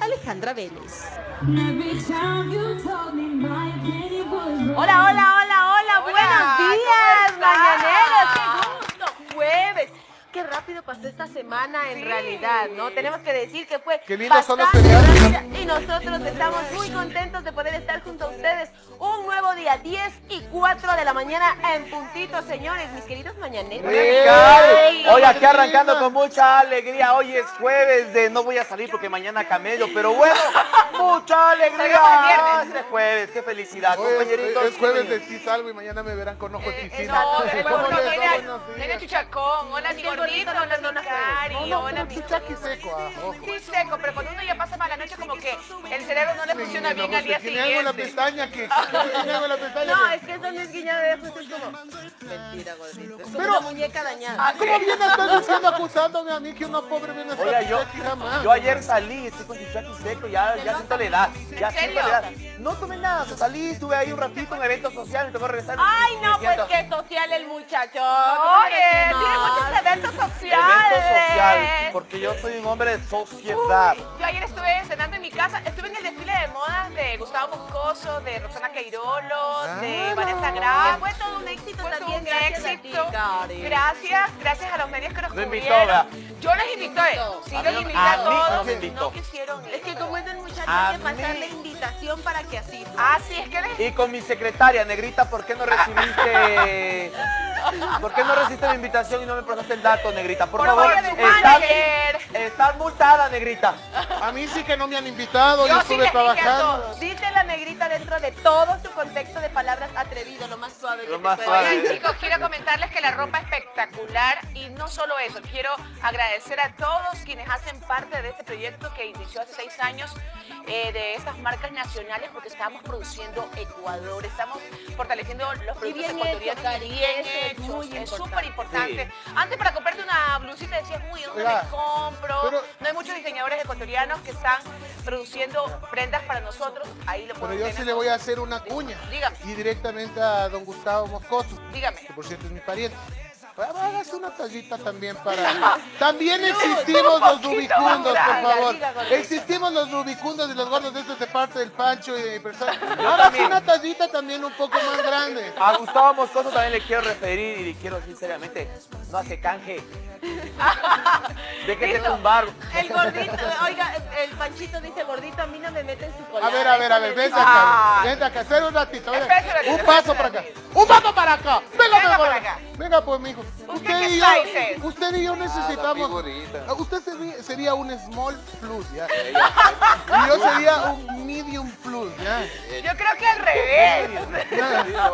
Alejandra Vélez. Hola, hola, hola, buenos días, mañaneros, qué gusto, jueves. Qué rápido pasó esta semana en realidad, ¿no? Tenemos que decir que fue Qué lindos son los y nosotros estamos muy contentos de poder estar junto a ustedes. Un nuevo día, 10 y 4 de la mañana en puntito, señores, mis queridos mañaneros. Hoy aquí arrancando con mucha alegría. Hoy es jueves de no voy a salir porque mañana camello, pero bueno, mucha alegría. Este jueves, qué felicidad, Hoy compañeritos. es jueves de sí salgo y mañana me verán con ojos Eh, eh, hola como mi... chuchaqui seco, ah. Sí, seco, pero cuando uno ya pasa para la noche como que el cerebro no le funciona bien al día Que hago la siguiente. pestaña, que que. No, que- es que eso no es guiña de ojos, es como... Mentira, gordito. Es una muñeca dañada. Ah, ¿Cómo viene a estar diciendo acusándome a mí que uno pobre viene a estar Oiga, yo, yo ayer salí, estoy con chichaki seco, ya, ya siento la edad. Ya siento serio? la edad. No tomé nada, o sea, salí, estuve ahí un ratito en evento social, me tocó regresar. Ay, no, pues qué social el muchacho. Oye, ¿cómo tiene que muchos no? eventos sociales. Evento social, porque yo soy un hombre de sociedad. Yo ayer estuve cenando en mi casa, estuve en el desfile de modas de Gustavo Moscoso, de Rosana Queirolo, de Vanessa. Graf. Fue todo un éxito Fue también, un gracias a ti, éxito. Gracias, gracias a los medios que nos invitó, cubrieron. Yo los invité, sí A los mí- invité a a mí todos. no me quisieron Es que como es del muchacho, hay que pasar la invitación para que así. Ah, sí, es que les... Y con mi secretaria, negrita, ¿por qué no recibiste? ¿Por qué no recibiste la invitación y no me pasaste el dato, negrita? Por Por favor, estás, multada, negrita. A mí sí que no me han invitado, yo, Yo sí estuve a trabajando. Dice la negrita dentro de todo su contexto de palabras atrevido, lo más suave. que Lo te más puede suave. Oigan, chicos, quiero comentarles que la ropa es espectacular y no solo eso, quiero agradecer a todos quienes hacen parte de este proyecto que inició hace seis años eh, de estas marcas nacionales porque estamos produciendo Ecuador, estamos fortaleciendo los productos bien ecuatorianos Cari, bien hechos, muy es súper importante. Antes para comprarte una blusita decías, uy, ¿dónde Oiga, me compro? pero- no hay muchos diseñadores ecuatorianos que están produciendo prendas para nosotros, ahí lo Pero yo tener. sí le voy a hacer una cuña. Dígame. Y directamente a don Gustavo Moscoso, Dígame. que por cierto es mi pariente. Hágase una tallita también para... También existimos los rubicundos, por favor. Existimos los rubicundos y los gordos de estos de parte del Pancho y de mi persona. Hágase una tallita también un poco más grande. A Gustavo Moscoso también le quiero referir y le quiero decir seriamente, no hace canje. Déjete tumbar. El gordito, oiga, el panchito dice gordito, a mí no me meten su colada. A ver, a ver, a ver, Eso le vente digo. acá, vente acá, espera un ratito, ven. Un paso para acá, un paso para acá, venga, Venga por para acá. acá. venga pues mijo, usted y yo, usted y yo necesitamos. Ah, usted sería, sería un small plus, ya, y yo sería un medium plus, ya, Yo creo que al revés. Ya.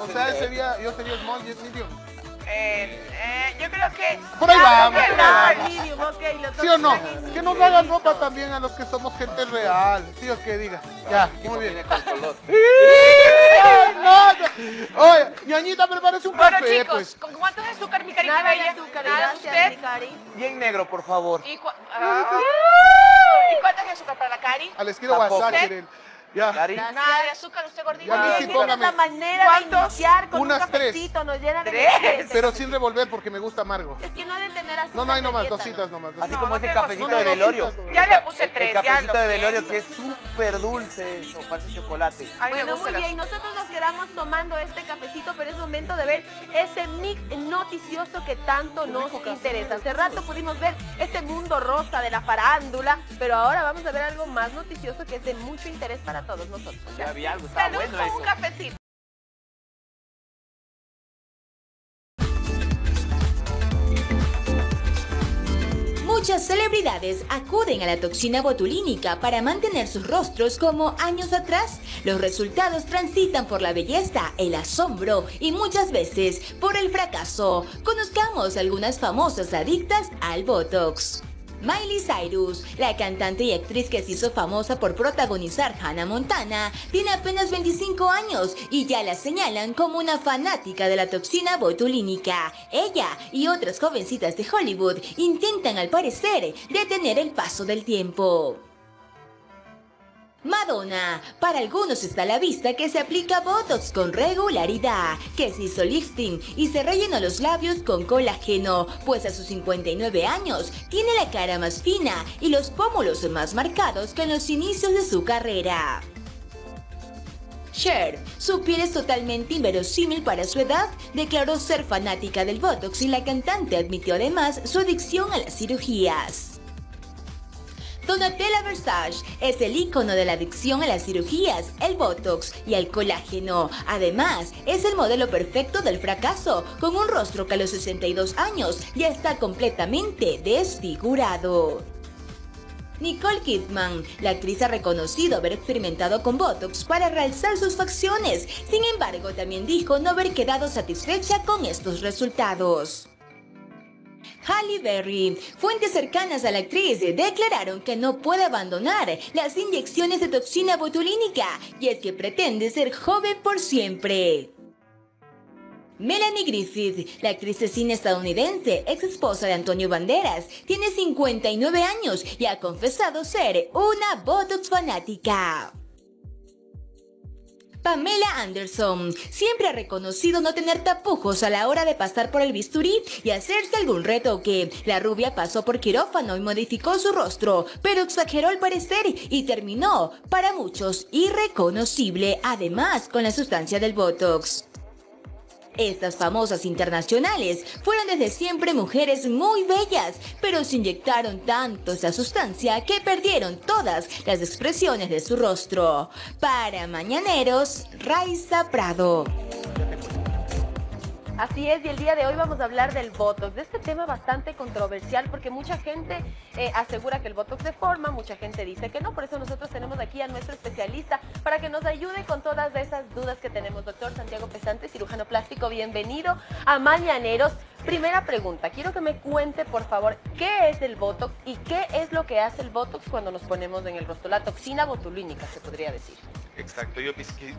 o sea, sería, yo sería small y es medium, Eh, eh, yo creo que. Por ahí Ya, vamos, que por ahí no. vamos. Medium, ¿sí o no? Que nos hagan ropa también a los que somos gente real, ¿sí o qué diga? Ya, muy bien. ¡Ay, no, no! Oye, ñañita, prepárese un Bueno, café, chicos, pues. ¿con cuántos azúcar, mi carita Nada de bella? azúcar, Nada, usted. mi cari. Bien negro, por favor. ¿Y, cua- ah. ¿Y cuántas de azúcar para la cari? Al estilo Tampoco. Ya. Nada de azúcar, usted gordito. A mí sí, póngame. manera de ¿Cuántos? iniciar con Unas un cafecito, nos llena de Tres. Pero sin revolver porque me gusta amargo. Es que no deben tener azúcar No, no hay nomás, dieta, dositas ¿no? nomás. así como no ese tengo cafecito azúcar. de velorio. Ya le puse El tres, ya cafecito lo de velorio que es súper dulce, eso parece chocolate. A mí me Bueno, gusta muy el bien, nosotros nos quedamos tomando este cafecito, pero es momento de ver ese mix noticioso que tanto nos interesa. Hace rato pudimos ver este mundo rosa de la farándula, pero ahora vamos a ver algo más noticioso que es de mucho interés para todos nosotros. Ya había algo, estaba Salud bueno con eso. un cafecito. Muchas celebridades acuden a la toxina botulínica para mantener sus rostros como años atrás. Los resultados transitan por la belleza, el asombro y muchas veces por el fracaso. Conozcamos algunas famosas adictas al Botox. Miley Cyrus, la cantante y actriz que se hizo famosa por protagonizar Hannah Montana, tiene apenas 25 años y ya la señalan como una fanática de la toxina botulínica. Ella y otras jovencitas de Hollywood intentan al parecer detener el paso del tiempo. Madonna. Para algunos está a la vista que se aplica Botox con regularidad, que se hizo lifting y se rellenó los labios con colágeno, pues a sus 59 años tiene la cara más fina y los pómulos más marcados que en los inicios de su carrera. Cher, su piel es totalmente inverosímil para su edad, declaró ser fanática del Botox y la cantante admitió además su adicción a las cirugías. Donatella Versace es el icono de la adicción a las cirugías, el botox y al colágeno. Además, es el modelo perfecto del fracaso, con un rostro que a los 62 años ya está completamente desfigurado. Nicole Kidman, la actriz ha reconocido haber experimentado con Botox para realzar sus facciones, sin embargo también dijo no haber quedado satisfecha con estos resultados. Halle Berry. Fuentes cercanas a la actriz declararon que no puede abandonar las inyecciones de toxina botulínica y es que pretende ser joven por siempre. Melanie Griffith, la actriz de cine estadounidense, ex esposa de Antonio Banderas, tiene 59 años y ha confesado ser una Botox fanática. Pamela Anderson siempre ha reconocido no tener tapujos a la hora de pasar por el bisturí y hacerse algún reto que la rubia pasó por quirófano y modificó su rostro, pero exageró al parecer y terminó, para muchos, irreconocible, además con la sustancia del Botox. Estas famosas internacionales fueron desde siempre mujeres muy bellas, pero se inyectaron tanto esa sustancia que perdieron todas las expresiones de su rostro. Para Mañaneros, Raiza Prado. Así es, y el día de hoy vamos a hablar del Botox, de este tema bastante controversial porque mucha gente eh, asegura que el Botox deforma, mucha gente dice que no, por eso nosotros tenemos aquí a nuestro especialista para que nos ayude con todas esas dudas que tenemos. Doctor Santiago Pesante, cirujano plástico, bienvenido a Mañaneros. Primera pregunta, quiero que me cuente por favor qué es el Botox y qué es lo que hace el Botox cuando nos ponemos en el rostro, la toxina botulínica se podría decir. Exacto, yo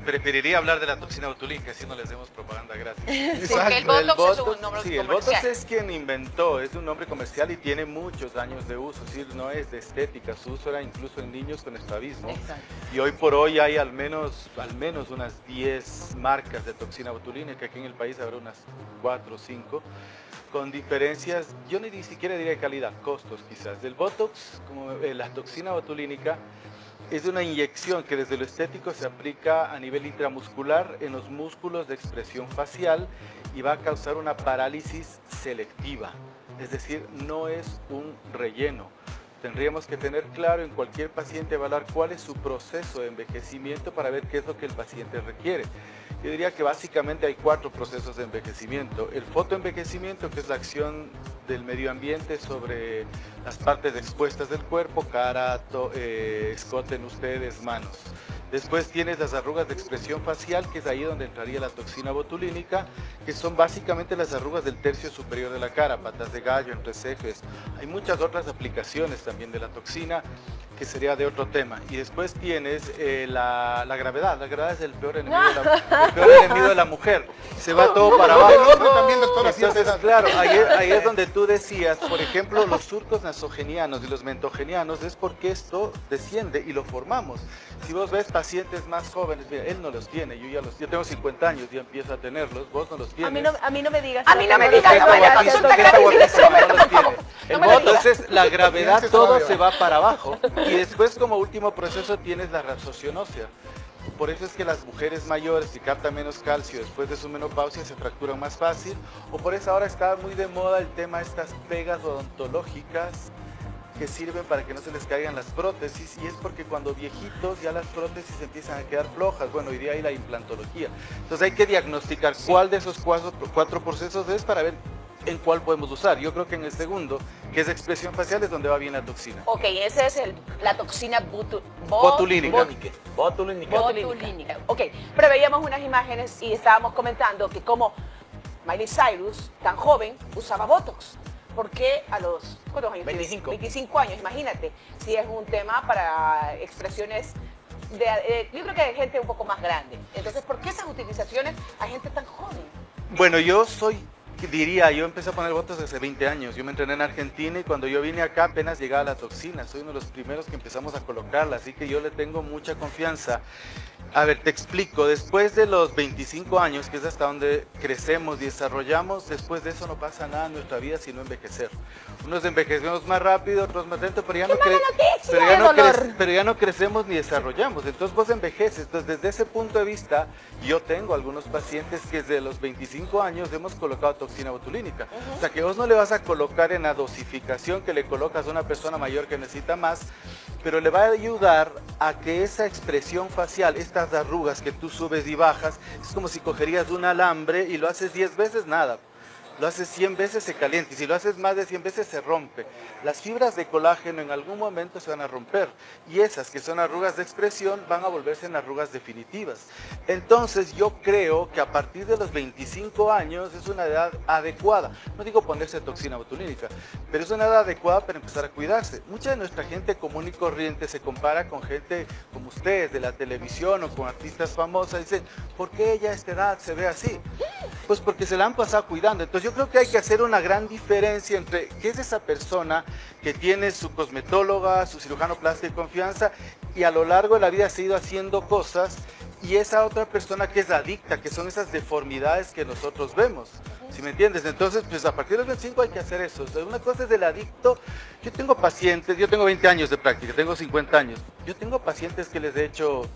preferiría hablar de la toxina botulínica, así no les demos propaganda gratis. Porque el Botox, es un nombre sí, el Botox es quien inventó, es un nombre comercial y tiene muchos años de uso, es decir, no es de estética, su uso era incluso en niños con estrabismo. Exacto. Y hoy por hoy hay al menos, al menos unas 10 marcas de toxina botulínica, aquí en el país habrá unas 4 o 5 con diferencias, yo ni siquiera diría calidad, costos quizás. Del Botox, como eh, la toxina botulínica, es una inyección que desde lo estético se aplica a nivel intramuscular en los músculos de expresión facial y va a causar una parálisis selectiva, es decir, no es un relleno. Tendríamos que tener claro en cualquier paciente evaluar cuál es su proceso de envejecimiento para ver qué es lo que el paciente requiere. Yo diría que básicamente hay cuatro procesos de envejecimiento. El fotoenvejecimiento, que es la acción del medio ambiente sobre las partes expuestas del cuerpo, cara, eh, escote en ustedes, manos. Después tienes las arrugas de expresión facial, que es ahí donde entraría la toxina botulínica, que son básicamente las arrugas del tercio superior de la cara, patas de gallo, entrecejes. Hay muchas otras aplicaciones también de la toxina, que sería de otro tema. Y después tienes eh, la, gravedad. La gravedad es el peor enemigo, de, la, el peor enemigo de la mujer. Se va todo para abajo. También, Entonces, claro, ahí, ahí es donde tú decías, por ejemplo, los surcos nasogenianos y los mentogenianos es porque esto desciende y lo formamos. Si vos ves pacientes más jóvenes, mira, él no los tiene, yo ya los yo tengo 50 años, y empiezo a tenerlos, vos no los tienes. A mí no, a mí no me digas. A mí no me digas, El Entonces, la gravedad, todo se va para abajo. Y después, como último proceso, tienes la reabsorción ósea. Por eso es que las mujeres mayores que captan menos calcio después de su menopausia se fracturan más fácil. O por eso ahora está muy de moda el tema de estas pegas odontológicas que sirven para que no se les caigan las prótesis y es porque cuando viejitos ya las prótesis empiezan a quedar flojas, bueno, iría ahí la implantología. Entonces hay que diagnosticar cuál de esos cuatro, cuatro procesos es para ver en cuál podemos usar. Yo creo que en el segundo, que es expresión facial, es donde va bien la toxina. Ok, esa es el, la toxina botulínica. botulínica. Botulínica. Ok, pero veíamos unas imágenes y estábamos comentando que como Miley Cyrus, tan joven, usaba Botox. ¿Por qué a los ¿cuántos años 25. 25 años, imagínate, si es un tema para expresiones de, eh, yo creo que hay gente un poco más grande. Entonces, ¿por qué esas utilizaciones a gente tan joven? Bueno, yo soy diría, yo empecé a poner botox hace 20 años. Yo me entrené en Argentina y cuando yo vine acá apenas llegaba la toxina. Soy uno de los primeros que empezamos a colocarla, así que yo le tengo mucha confianza. A ver, te explico. Después de los 25 años, que es hasta donde crecemos y desarrollamos, después de eso no pasa nada en nuestra vida sino envejecer. Unos envejecemos más rápido, otros más lento, pero ya, no, pero ya, no pero ya no crecemos ni desarrollamos. Entonces vos envejeces. Entonces desde ese punto de vista, yo tengo algunos pacientes que desde los 25 años hemos colocado toxina botulínica. O sea que vos no le vas a colocar en la dosificación que le colocas a una persona mayor que necesita más, pero le va a ayudar a que esa expresión facial, estas arrugas que tú subes y bajas, es como si cogerías un alambre y lo haces 10 veces, nada lo haces 100 veces se calienta y si lo haces más de 100 veces se rompe. Las fibras de colágeno en algún momento se van a romper y esas que son arrugas de expresión van a volverse en arrugas definitivas. Entonces yo creo que a partir de los 25 años es una edad adecuada. No digo ponerse toxina botulínica, pero es una edad adecuada para empezar a cuidarse. Mucha de nuestra gente común y corriente se compara con gente como ustedes de la televisión o con artistas famosas y dicen, ¿por qué ella a esta edad se ve así? Pues porque se la han pasado cuidando. Entonces yo creo que hay que hacer una gran diferencia entre qué es esa persona que tiene su cosmetóloga, su cirujano plástico de confianza y a lo largo de la vida ha ido haciendo cosas y esa otra persona que es adicta, que son esas deformidades que nosotros vemos. ¿Sí me entiendes? Entonces, pues a partir de los 25 hay que hacer eso. una cosa es el adicto. Yo tengo pacientes, yo tengo 20 años de práctica, tengo 50 años. Yo tengo pacientes que les he hecho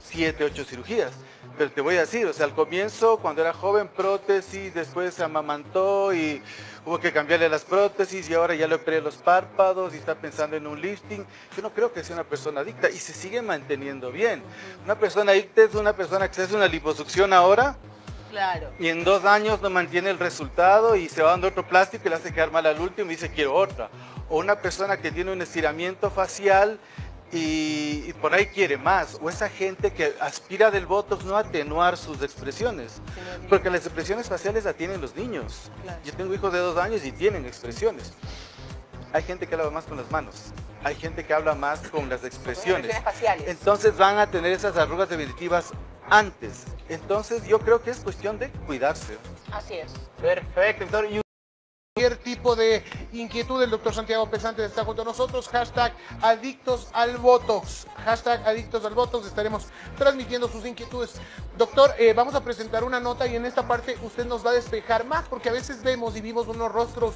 7, 8 cirugías. Pero te voy a decir, o sea, al comienzo, cuando era joven, prótesis, después se amamantó y hubo que cambiarle las prótesis y ahora ya le operé los párpados y está pensando en un lifting. Yo no creo que sea una persona adicta y se sigue manteniendo bien. Una persona adicta es una persona que se hace una liposucción ahora, Claro. Y en dos años no mantiene el resultado y se va dando otro plástico y le hace quedar mal al último y dice quiero otra. O una persona que tiene un estiramiento facial y, por ahí quiere más. O esa gente que aspira del Botox no a atenuar sus expresiones. Porque las expresiones faciales las tienen los niños. Yo tengo hijos de dos años y tienen expresiones. Hay gente que habla más con las manos. Hay gente que habla más con las expresiones. faciales. Entonces van a tener esas arrugas definitivas antes. Entonces yo creo que es cuestión de cuidarse. Así es. Perfecto. Entonces, Cualquier tipo de inquietud, el doctor Santiago Pesante está junto a nosotros. Hashtag adictos al. Hashtag adictos al. Estaremos transmitiendo sus inquietudes. Doctor, eh, vamos a presentar una nota y en esta parte usted nos va a despejar más porque a veces vemos y vimos unos rostros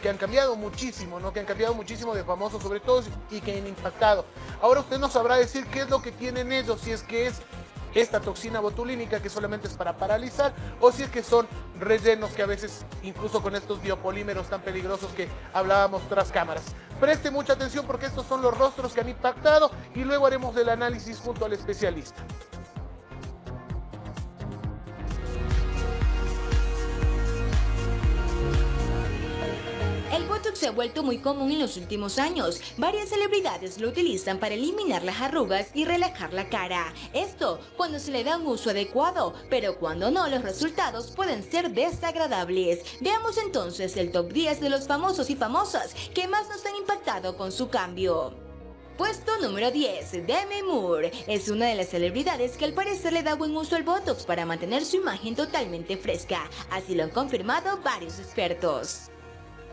que han cambiado muchísimo, ¿no? Que han cambiado muchísimo de famosos sobre todo y que han impactado. Ahora usted nos sabrá decir qué es lo que tienen ellos, si es que es esta toxina botulínica que solamente es para paralizar o si es que son rellenos que a veces incluso con estos biopolímeros tan peligrosos que hablábamos tras cámaras. Preste mucha atención porque estos son los rostros que han impactado y luego haremos el análisis junto al especialista. El Botox se ha vuelto muy común en los últimos años. Varias celebridades lo utilizan para eliminar las arrugas y relajar la cara. Esto cuando se le da un uso adecuado, pero cuando no, los resultados pueden ser desagradables. Veamos entonces el top 10 de los famosos y famosas que más nos han impactado con su cambio. Puesto número 10, Demi Moore. Es una de las celebridades que al parecer le da buen uso al Botox para mantener su imagen totalmente fresca. Así lo han confirmado varios expertos.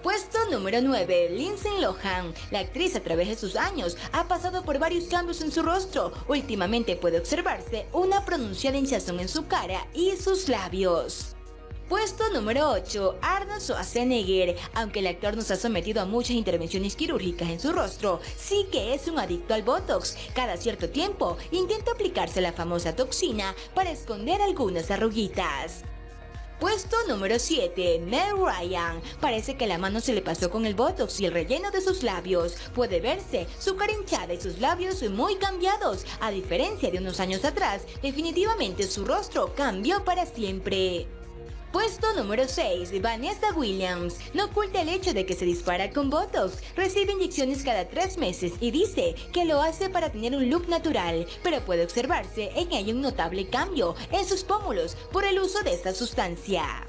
Puesto número 9, Lindsay Lohan. La actriz a través de sus años ha pasado por varios cambios en su rostro. Últimamente puede observarse una pronunciada hinchazón en su cara y sus labios. Puesto número 8, Arnold Schwarzenegger. Aunque el actor nos ha sometido a muchas intervenciones quirúrgicas en su rostro, sí que es un adicto al Botox. Cada cierto tiempo intenta aplicarse la famosa toxina para esconder algunas arruguitas. Puesto número 7, Mel Ryan. Parece que la mano se le pasó con el botox y el relleno de sus labios. Puede verse su cara hinchada y sus labios muy cambiados. A diferencia de unos años atrás, definitivamente su rostro cambió para siempre. Puesto número 6, Vanessa Williams. No oculta el hecho de que se dispara con Botox, recibe inyecciones cada tres meses y dice que lo hace para tener un look natural, pero puede observarse en ella un notable cambio en sus pómulos por el uso de esta sustancia.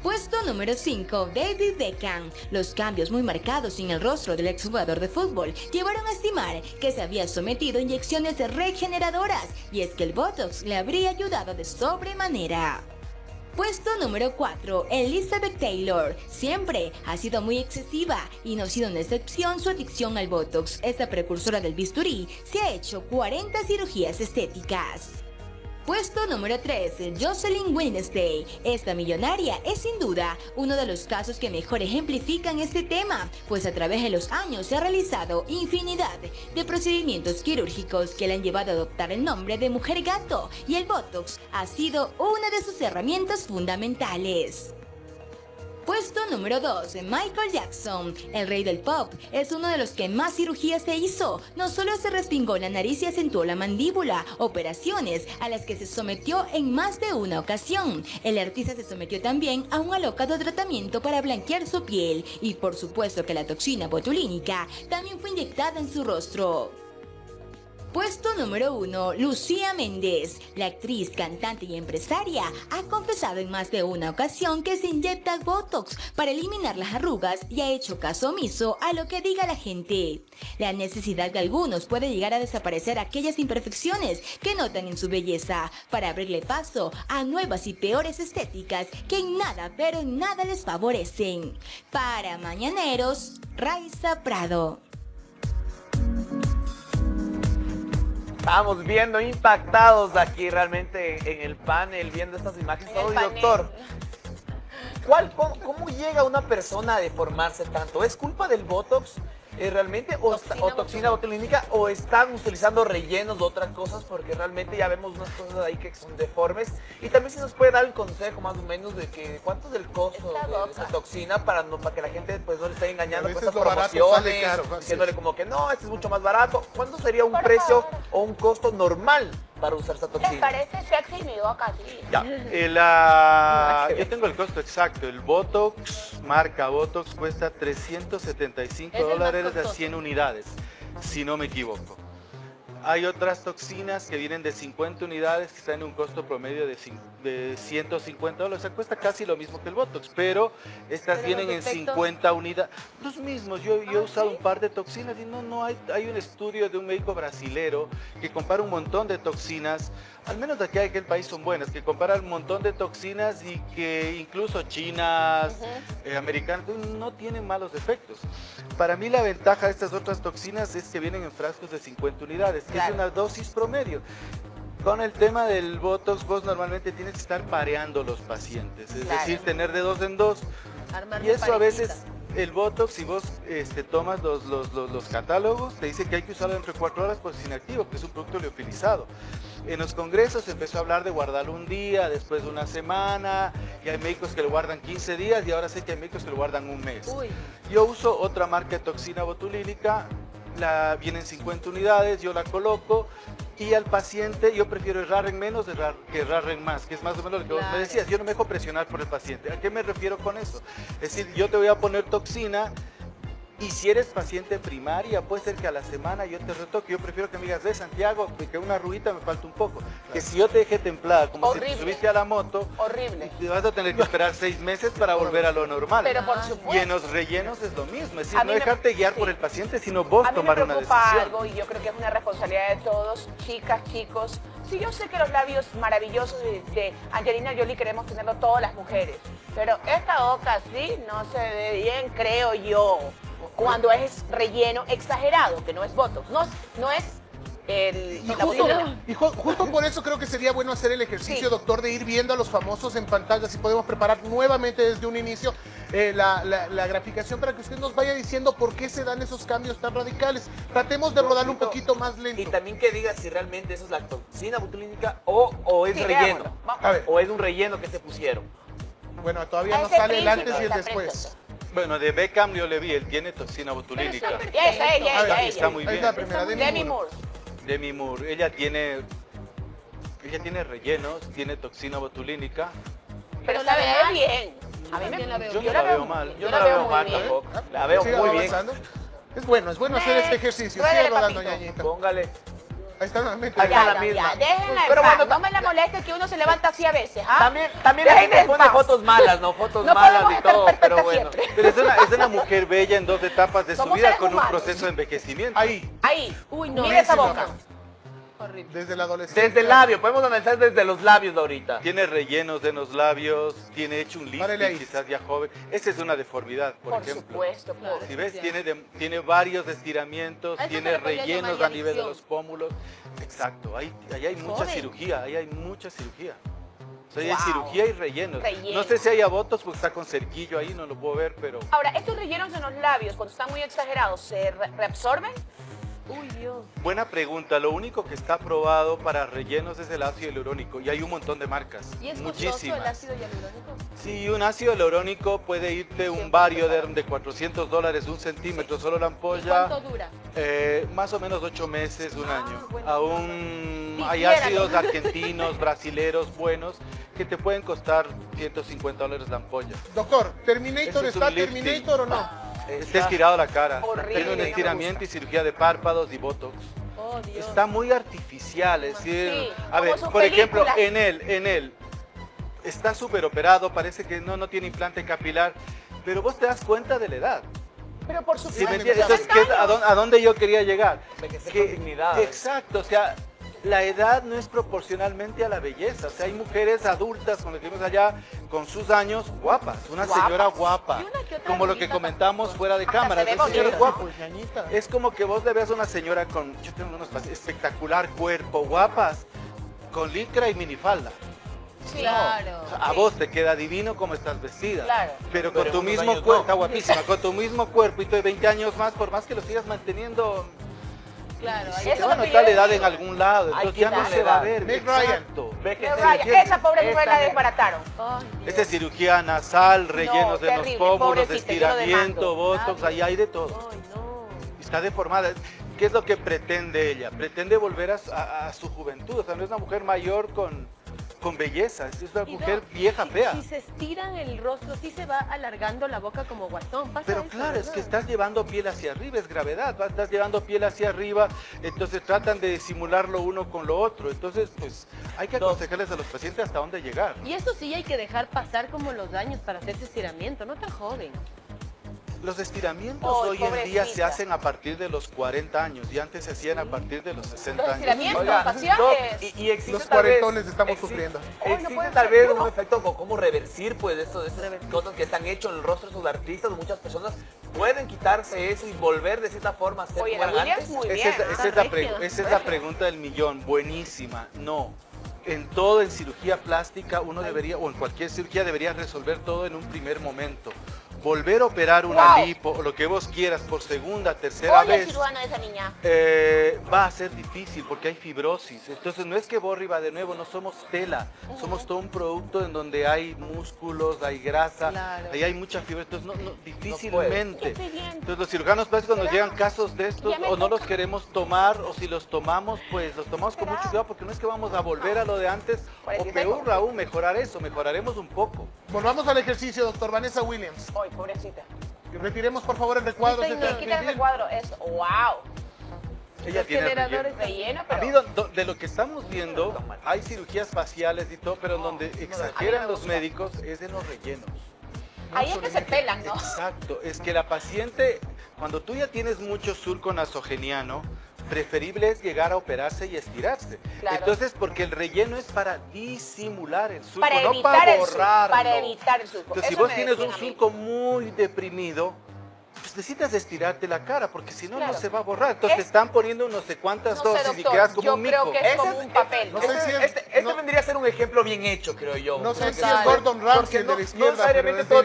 Puesto número 5, David Beckham. Los cambios muy marcados en el rostro del exjugador de fútbol llevaron a estimar que se había sometido a inyecciones regeneradoras y es que el Botox le habría ayudado de sobremanera. Puesto número 4, Elizabeth Taylor. Siempre ha sido muy excesiva y no ha sido una excepción su adicción al Botox. Esta precursora del bisturí se ha hecho 40 cirugías estéticas. Puesto número 3, Jocelyn Wednesday. Esta millonaria es sin duda uno de los casos que mejor ejemplifican este tema, pues a través de los años se ha realizado infinidad de procedimientos quirúrgicos que le han llevado a adoptar el nombre de mujer gato y el Botox ha sido una de sus herramientas fundamentales. Puesto número 2, Michael Jackson, el rey del pop, es uno de los que más cirugías se hizo. No solo se respingó la nariz y acentuó la mandíbula, operaciones a las que se sometió en más de una ocasión. El artista se sometió también a un alocado tratamiento para blanquear su piel y por supuesto que la toxina botulínica también fue inyectada en su rostro. Puesto número 1, Lucía Méndez. La actriz, cantante y empresaria ha confesado en más de una ocasión que se inyecta Botox para eliminar las arrugas y ha hecho caso omiso a lo que diga la gente. La necesidad de algunos puede llegar a desaparecer aquellas imperfecciones que notan en su belleza para abrirle paso a nuevas y peores estéticas que en nada, pero en nada les favorecen. Para Mañaneros, Raiza Prado. Estamos viendo impactados aquí realmente en el panel, viendo estas imágenes. Todo, doctor, ¿cuál, cómo, cómo llega una persona a deformarse tanto? ¿Es culpa del Botox eh, realmente o Toxina toxina, o toxina botulínica o están utilizando rellenos de otras cosas? Porque realmente ya vemos unas cosas ahí que son deformes. Y también si nos puede dar el consejo más o menos de que cuánto es el costo Está de, esa toxina para, no, para que la gente pues no le esté engañando con barato promociones, caro, diciéndole como que no, este es mucho más barato. ¿Cuánto sería un Por precio favor. o un costo normal para usar esa ¿Les toxina? parece sexy mi boca así? Ya, eh, yo tengo el costo exacto. El Botox, marca Botox, cuesta 375 Es el más dólares de costoso. 100 unidades, si no me equivoco. Hay otras toxinas que vienen de 50 unidades que están en un costo promedio de, cin- de 150 dólares. O sea, cuesta casi lo mismo que el Botox, pero estas Pero vienen en efectos- 50 unidades. Los mismos, yo, yo he Ah, usado ¿sí? un par de toxinas y no, no hay, hay un estudio de un médico brasilero que compara un montón de toxinas, al menos de aquí en aquel país son buenas, que compara un montón de toxinas y que incluso chinas, eh, americanas, no tienen malos efectos. Para mí la ventaja de estas otras toxinas es que vienen en frascos de 50 unidades, que Claro. es una dosis promedio. Con el tema del Botox, vos normalmente tienes que estar pareando los pacientes, es Claro. decir, tener de dos en dos. Y eso a veces, el Botox, si vos este, tomas los, los, los, los catálogos, te dice que hay que usarlo entre cuatro horas pues es inactivo, que es un producto liofilizado. En los congresos se empezó a hablar de guardarlo un día, después de una semana, y hay médicos que lo guardan 15 días, y ahora sé que hay médicos que lo guardan un mes. Uy, Yo uso otra marca de toxina botulínica, la, vienen 50 unidades, yo la coloco y al paciente yo prefiero errar en menos errar, que errar en más, que es más o menos lo que vos Claro. me decías. Yo no me dejo presionar por el paciente. ¿A qué me refiero con eso? Es decir, yo te voy a poner toxina y si eres paciente primaria, puede ser que a la semana yo te retoque. Yo prefiero que me digas, de Santiago, que una ruguita me falta un poco. Que si yo te dejé templada, como si te subiste a la moto, Horrible. te vas a tener que esperar seis meses para volver a lo normal. Pero por Ah. supuesto. Y en los rellenos es lo mismo, es decir, no me- dejarte guiar sí. por el paciente, sino vos A mí me tomar una preocupa decisión. algo y yo creo que es una responsabilidad de todos, chicas, chicos. Sí, yo sé que los labios maravillosos de, de Angelina Jolie queremos tenerlo todas las mujeres, pero esta boca así no se ve bien, creo yo, cuando es relleno exagerado, que no es Botox, no, es- no es el, Y justo, y ju- justo por eso creo que sería bueno hacer el ejercicio, Sí. doctor, de ir viendo a los famosos en pantalla, si podemos preparar nuevamente desde un inicio eh, la, la- la graficación para que usted nos vaya diciendo por qué se dan esos cambios tan radicales. Tratemos de rodarlo un poquito más Y lento. también que diga si realmente eso es la toxina botulínica o, o es Sí, relleno. A ver, O es un relleno que se pusieron. bueno, todavía no sale el antes y el después. Bueno, de Beckham yo le vi, él tiene toxina botulínica. Esa, ella, A ver, ella, Está ella. muy bien. primera, Demi Demi Moore. Moore. Demi Moore, ella tiene, ella tiene rellenos, tiene toxina botulínica. Pero la la ve verdad- bien. A mí me, la veo Yo bien. no la veo mal. Yo no la veo mal tampoco. La veo muy bien. Es bueno, es bueno hacer este ejercicio. Ruédele, Sigue rodando, ñañita. Póngale. Ahí está nuevamente. Ahí está Ya, la ya, misma. ya, déjenla en Pero bueno, no me la moleste que uno se levanta así a veces, ¿ah? También, también la gente en pone fotos malas, ¿no? Fotos No malas podemos y estar todo, pero bueno. siempre. Pero es una, es una mujer bella en dos etapas de su vida con un proceso de envejecimiento. Ahí. Ahí. Uy, no. Mira esa boca. Horrible. Desde la adolescencia. Desde el labio, podemos analizar desde los labios de ahorita. Tiene rellenos de los labios, tiene hecho un lifting, quizás ya joven. Esa es una deformidad, por, Por ejemplo. supuesto, Claro. por- Si ves, tiene, de- tiene varios estiramientos, A eso tiene rellenos a nivel de los pómulos. Exacto, ahí, ahí hay mucha Joven. cirugía, ahí hay mucha cirugía. O sea, Wow. hay cirugía y rellenos. Rellenos. No sé si hay abotos porque está con cerquillo ahí, no lo puedo ver, pero... Ahora, estos rellenos en los labios, cuando están muy exagerados, ¿se re- reabsorben? Uy, Dios. Buena pregunta. Lo único que está aprobado para rellenos es el ácido hialurónico y hay un montón de marcas. ¿Y es costoso muchísimas. el ácido hialurónico? Sí, un ácido hialurónico puede irte un vario de, de 400 dólares, un centímetro, solo la ¿Y ampolla. cuánto dura? eh, más o menos 8 meses, un Ah, año. bueno. Aún hay ácidos ¿no? argentinos, brasileros buenos que te pueden costar 150 dólares la ampolla. Doctor, ¿Terminator Ese es un está lifting. Terminator o no? Está estirado la cara. Horrible, Tiene un estiramiento y cirugía de párpados y botox. Oh, Dios. Está muy artificial, es decir, Sí, a ver, por ejemplo, en él, en él, está súper operado, parece que no, no tiene implante capilar, pero vos te das cuenta de la edad. Pero por ¿sí supuesto. me entiendes? 60 Entonces, ¿qué- a, dónde, a dónde yo quería llegar? Que- con dignidad. Exacto, o sea, la edad no es proporcionalmente a la belleza. O sea, hay mujeres adultas, como decimos allá, con sus años, guapas. Una Guapas. señora guapa. Una Como lo que comentamos fuera de cámara. se señora guapa. Es como que vos le veas a una señora con, yo tengo unos espectacular cuerpo, guapas, con licra y minifalda. Sí. Claro. O sea, a Sí. vos te queda divino como estás vestida. Claro. Pero con Pero tu mismo cuerpo, no. guapísima, con tu mismo cuerpo y tú de 20 años más, por más que lo sigas manteniendo, Claro. ahí te Eso va a es lo que notar yo la edad en algún lado, entonces ya no se va a ver. Meg Ryan. Esa pobre mujer la Esta- desbarataron. Esa es cirugía nasal, rellenos de los pómulos, estiramiento, botox, ahí hay de todo. Ay, no. Está deformada. ¿Qué es lo que pretende ella? Pretende volver a, su- a- a su juventud. O sea, no es una mujer mayor con, con belleza, es una mujer no, vieja, si- fea. Si se estiran el rostro, sí se va alargando la boca como guatón. Pasa Pero eso, claro, es que estás llevando piel hacia arriba, es gravedad, ¿va? estás llevando piel hacia arriba, entonces tratan de disimular lo uno con lo otro. Entonces, pues hay que aconsejarles a los pacientes hasta dónde llegar. Y eso sí hay que dejar pasar como los años para hacer ese estiramiento, no tan joven. Los estiramientos Ay, hoy en día se hacen a partir de los 40 años y antes se hacían a partir de los 60 Los años. estiramientos. Doc, y, y existe Los tal vez- cuarentones estamos existe- sufriendo. No Existe puede tal vez no. un efecto como cómo reversir pues esto, de estas cosas que están hechos en el rostro de sus artistas, muchas personas pueden quitarse eso y volver de cierta forma a ser Oye, como la antes. muy bien. Esa es, la- esa es la esa es la pregunta del millón, buenísima. No. En todo, en cirugía plástica, uno debería, o en cualquier cirugía, debería resolver todo en un primer momento. Volver a operar una Wow. lipo, o lo que vos quieras, por segunda, tercera Oye, vez, cirujano de esa niña. eh, va a ser difícil porque hay fibrosis. Entonces no es que Borri va de nuevo, no somos tela, somos todo un producto en donde hay músculos, hay grasa, Claro. ahí hay mucha fibra. Entonces no, no, difícilmente. Entonces los cirujanos plásticos nos Claro. llegan casos de estos o no los queremos tomar o si los tomamos pues los tomamos con mucho cuidado porque no es que vamos a volver a lo de antes o 45. peor aún mejorar eso, mejoraremos un poco. Volvamos al ejercicio, doctor Vanessa Williams. Ay, pobrecita. Retiremos por favor el recuadro. Sí, está- Quita el recuadro. Es wow. Ella tiene generadores relleno. Relleno, A pero. mí, do- do- de lo que estamos viendo, hay cirugías faciales y todo, pero en donde exageran los médicos es en los rellenos. Ahí es que se pelan, ¿no? Exacto, es que la paciente, cuando tú ya tienes mucho surco nasogeniano, preferible es llegar a operarse y estirarse. Claro. Entonces, porque el relleno es para disimular el surco, Para no para borrarlo. para evitar el surco. Entonces, si vos tienes un surco muy deprimido, pues necesitas estirarte la cara, porque si no, Claro. no se va a borrar. Entonces, Es- te están poniendo no sé cuántas No sé, dosis y quedas como yo un creo mico. que es como un papel. No sé Este, si es- este- este no- vendría a ser un ejemplo bien hecho, creo yo. No sé si es. Gordon Ramsay de la izquierda, pero todo,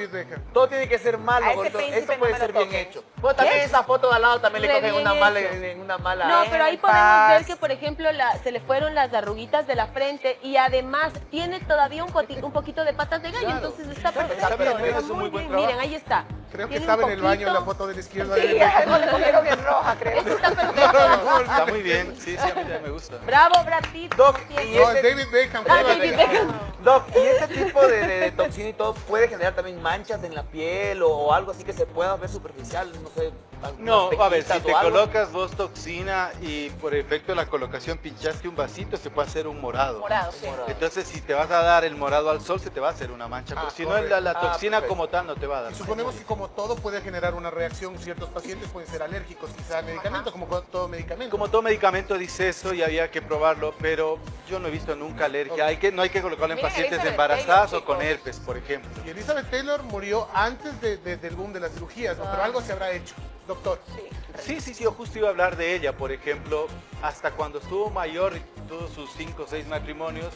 todo tiene que ser malo, Gordon. no puede ser bien hecho. Bueno, también ¿Qué? esa foto de al lado también le cogen una mala, en, en una mala. No, pero ahí podemos paz. ver que, por ejemplo, la- se le fueron las arruguitas de la frente y además tiene todavía un, poti- un poquito de patas de gallo, entonces está perfecto. Miren, ahí está. Creo que estaba en el baño en la foto de la izquierda. Sí, le cogieron en roja, creo. Está No, perfecto. no, no, Está muy bien, sí, sí, a mí también me gusta. Bravo, Brad Pitt. Doc, y No, es ese- David Beckham. Ah, David Beckham. Doc, ¿y este tipo de, de- de toxina y todo puede generar también manchas en la piel o, o algo así que se pueda ver superficial? No sé. No, a ver, si te algo. colocas vos toxina y por efecto de la colocación pinchaste un vasito, se puede hacer un morado. Morado, sí. Morado. Entonces, si te vas a dar el morado al sol, se te va a hacer una mancha. Pero Ah, si no, la. Ah, toxina como tal no te va a dar. Y suponemos que como todo puede generar una reacción, ciertos pacientes pueden ser alérgicos quizá al medicamento, como todo medicamento. Como todo medicamento dice eso y había que probarlo, pero yo no he visto nunca alergia. Hay que, no hay que colocarlo en pacientes Elizabeth embarazadas Taylor, o con herpes, por ejemplo. Y Elizabeth Taylor murió antes de- de- del boom de las cirugías, ¿no? pero algo se habrá hecho. Doctor, Sí. Sí, sí, sí, yo justo iba a hablar de ella, por ejemplo, hasta cuando estuvo mayor y tuvo sus cinco o seis matrimonios,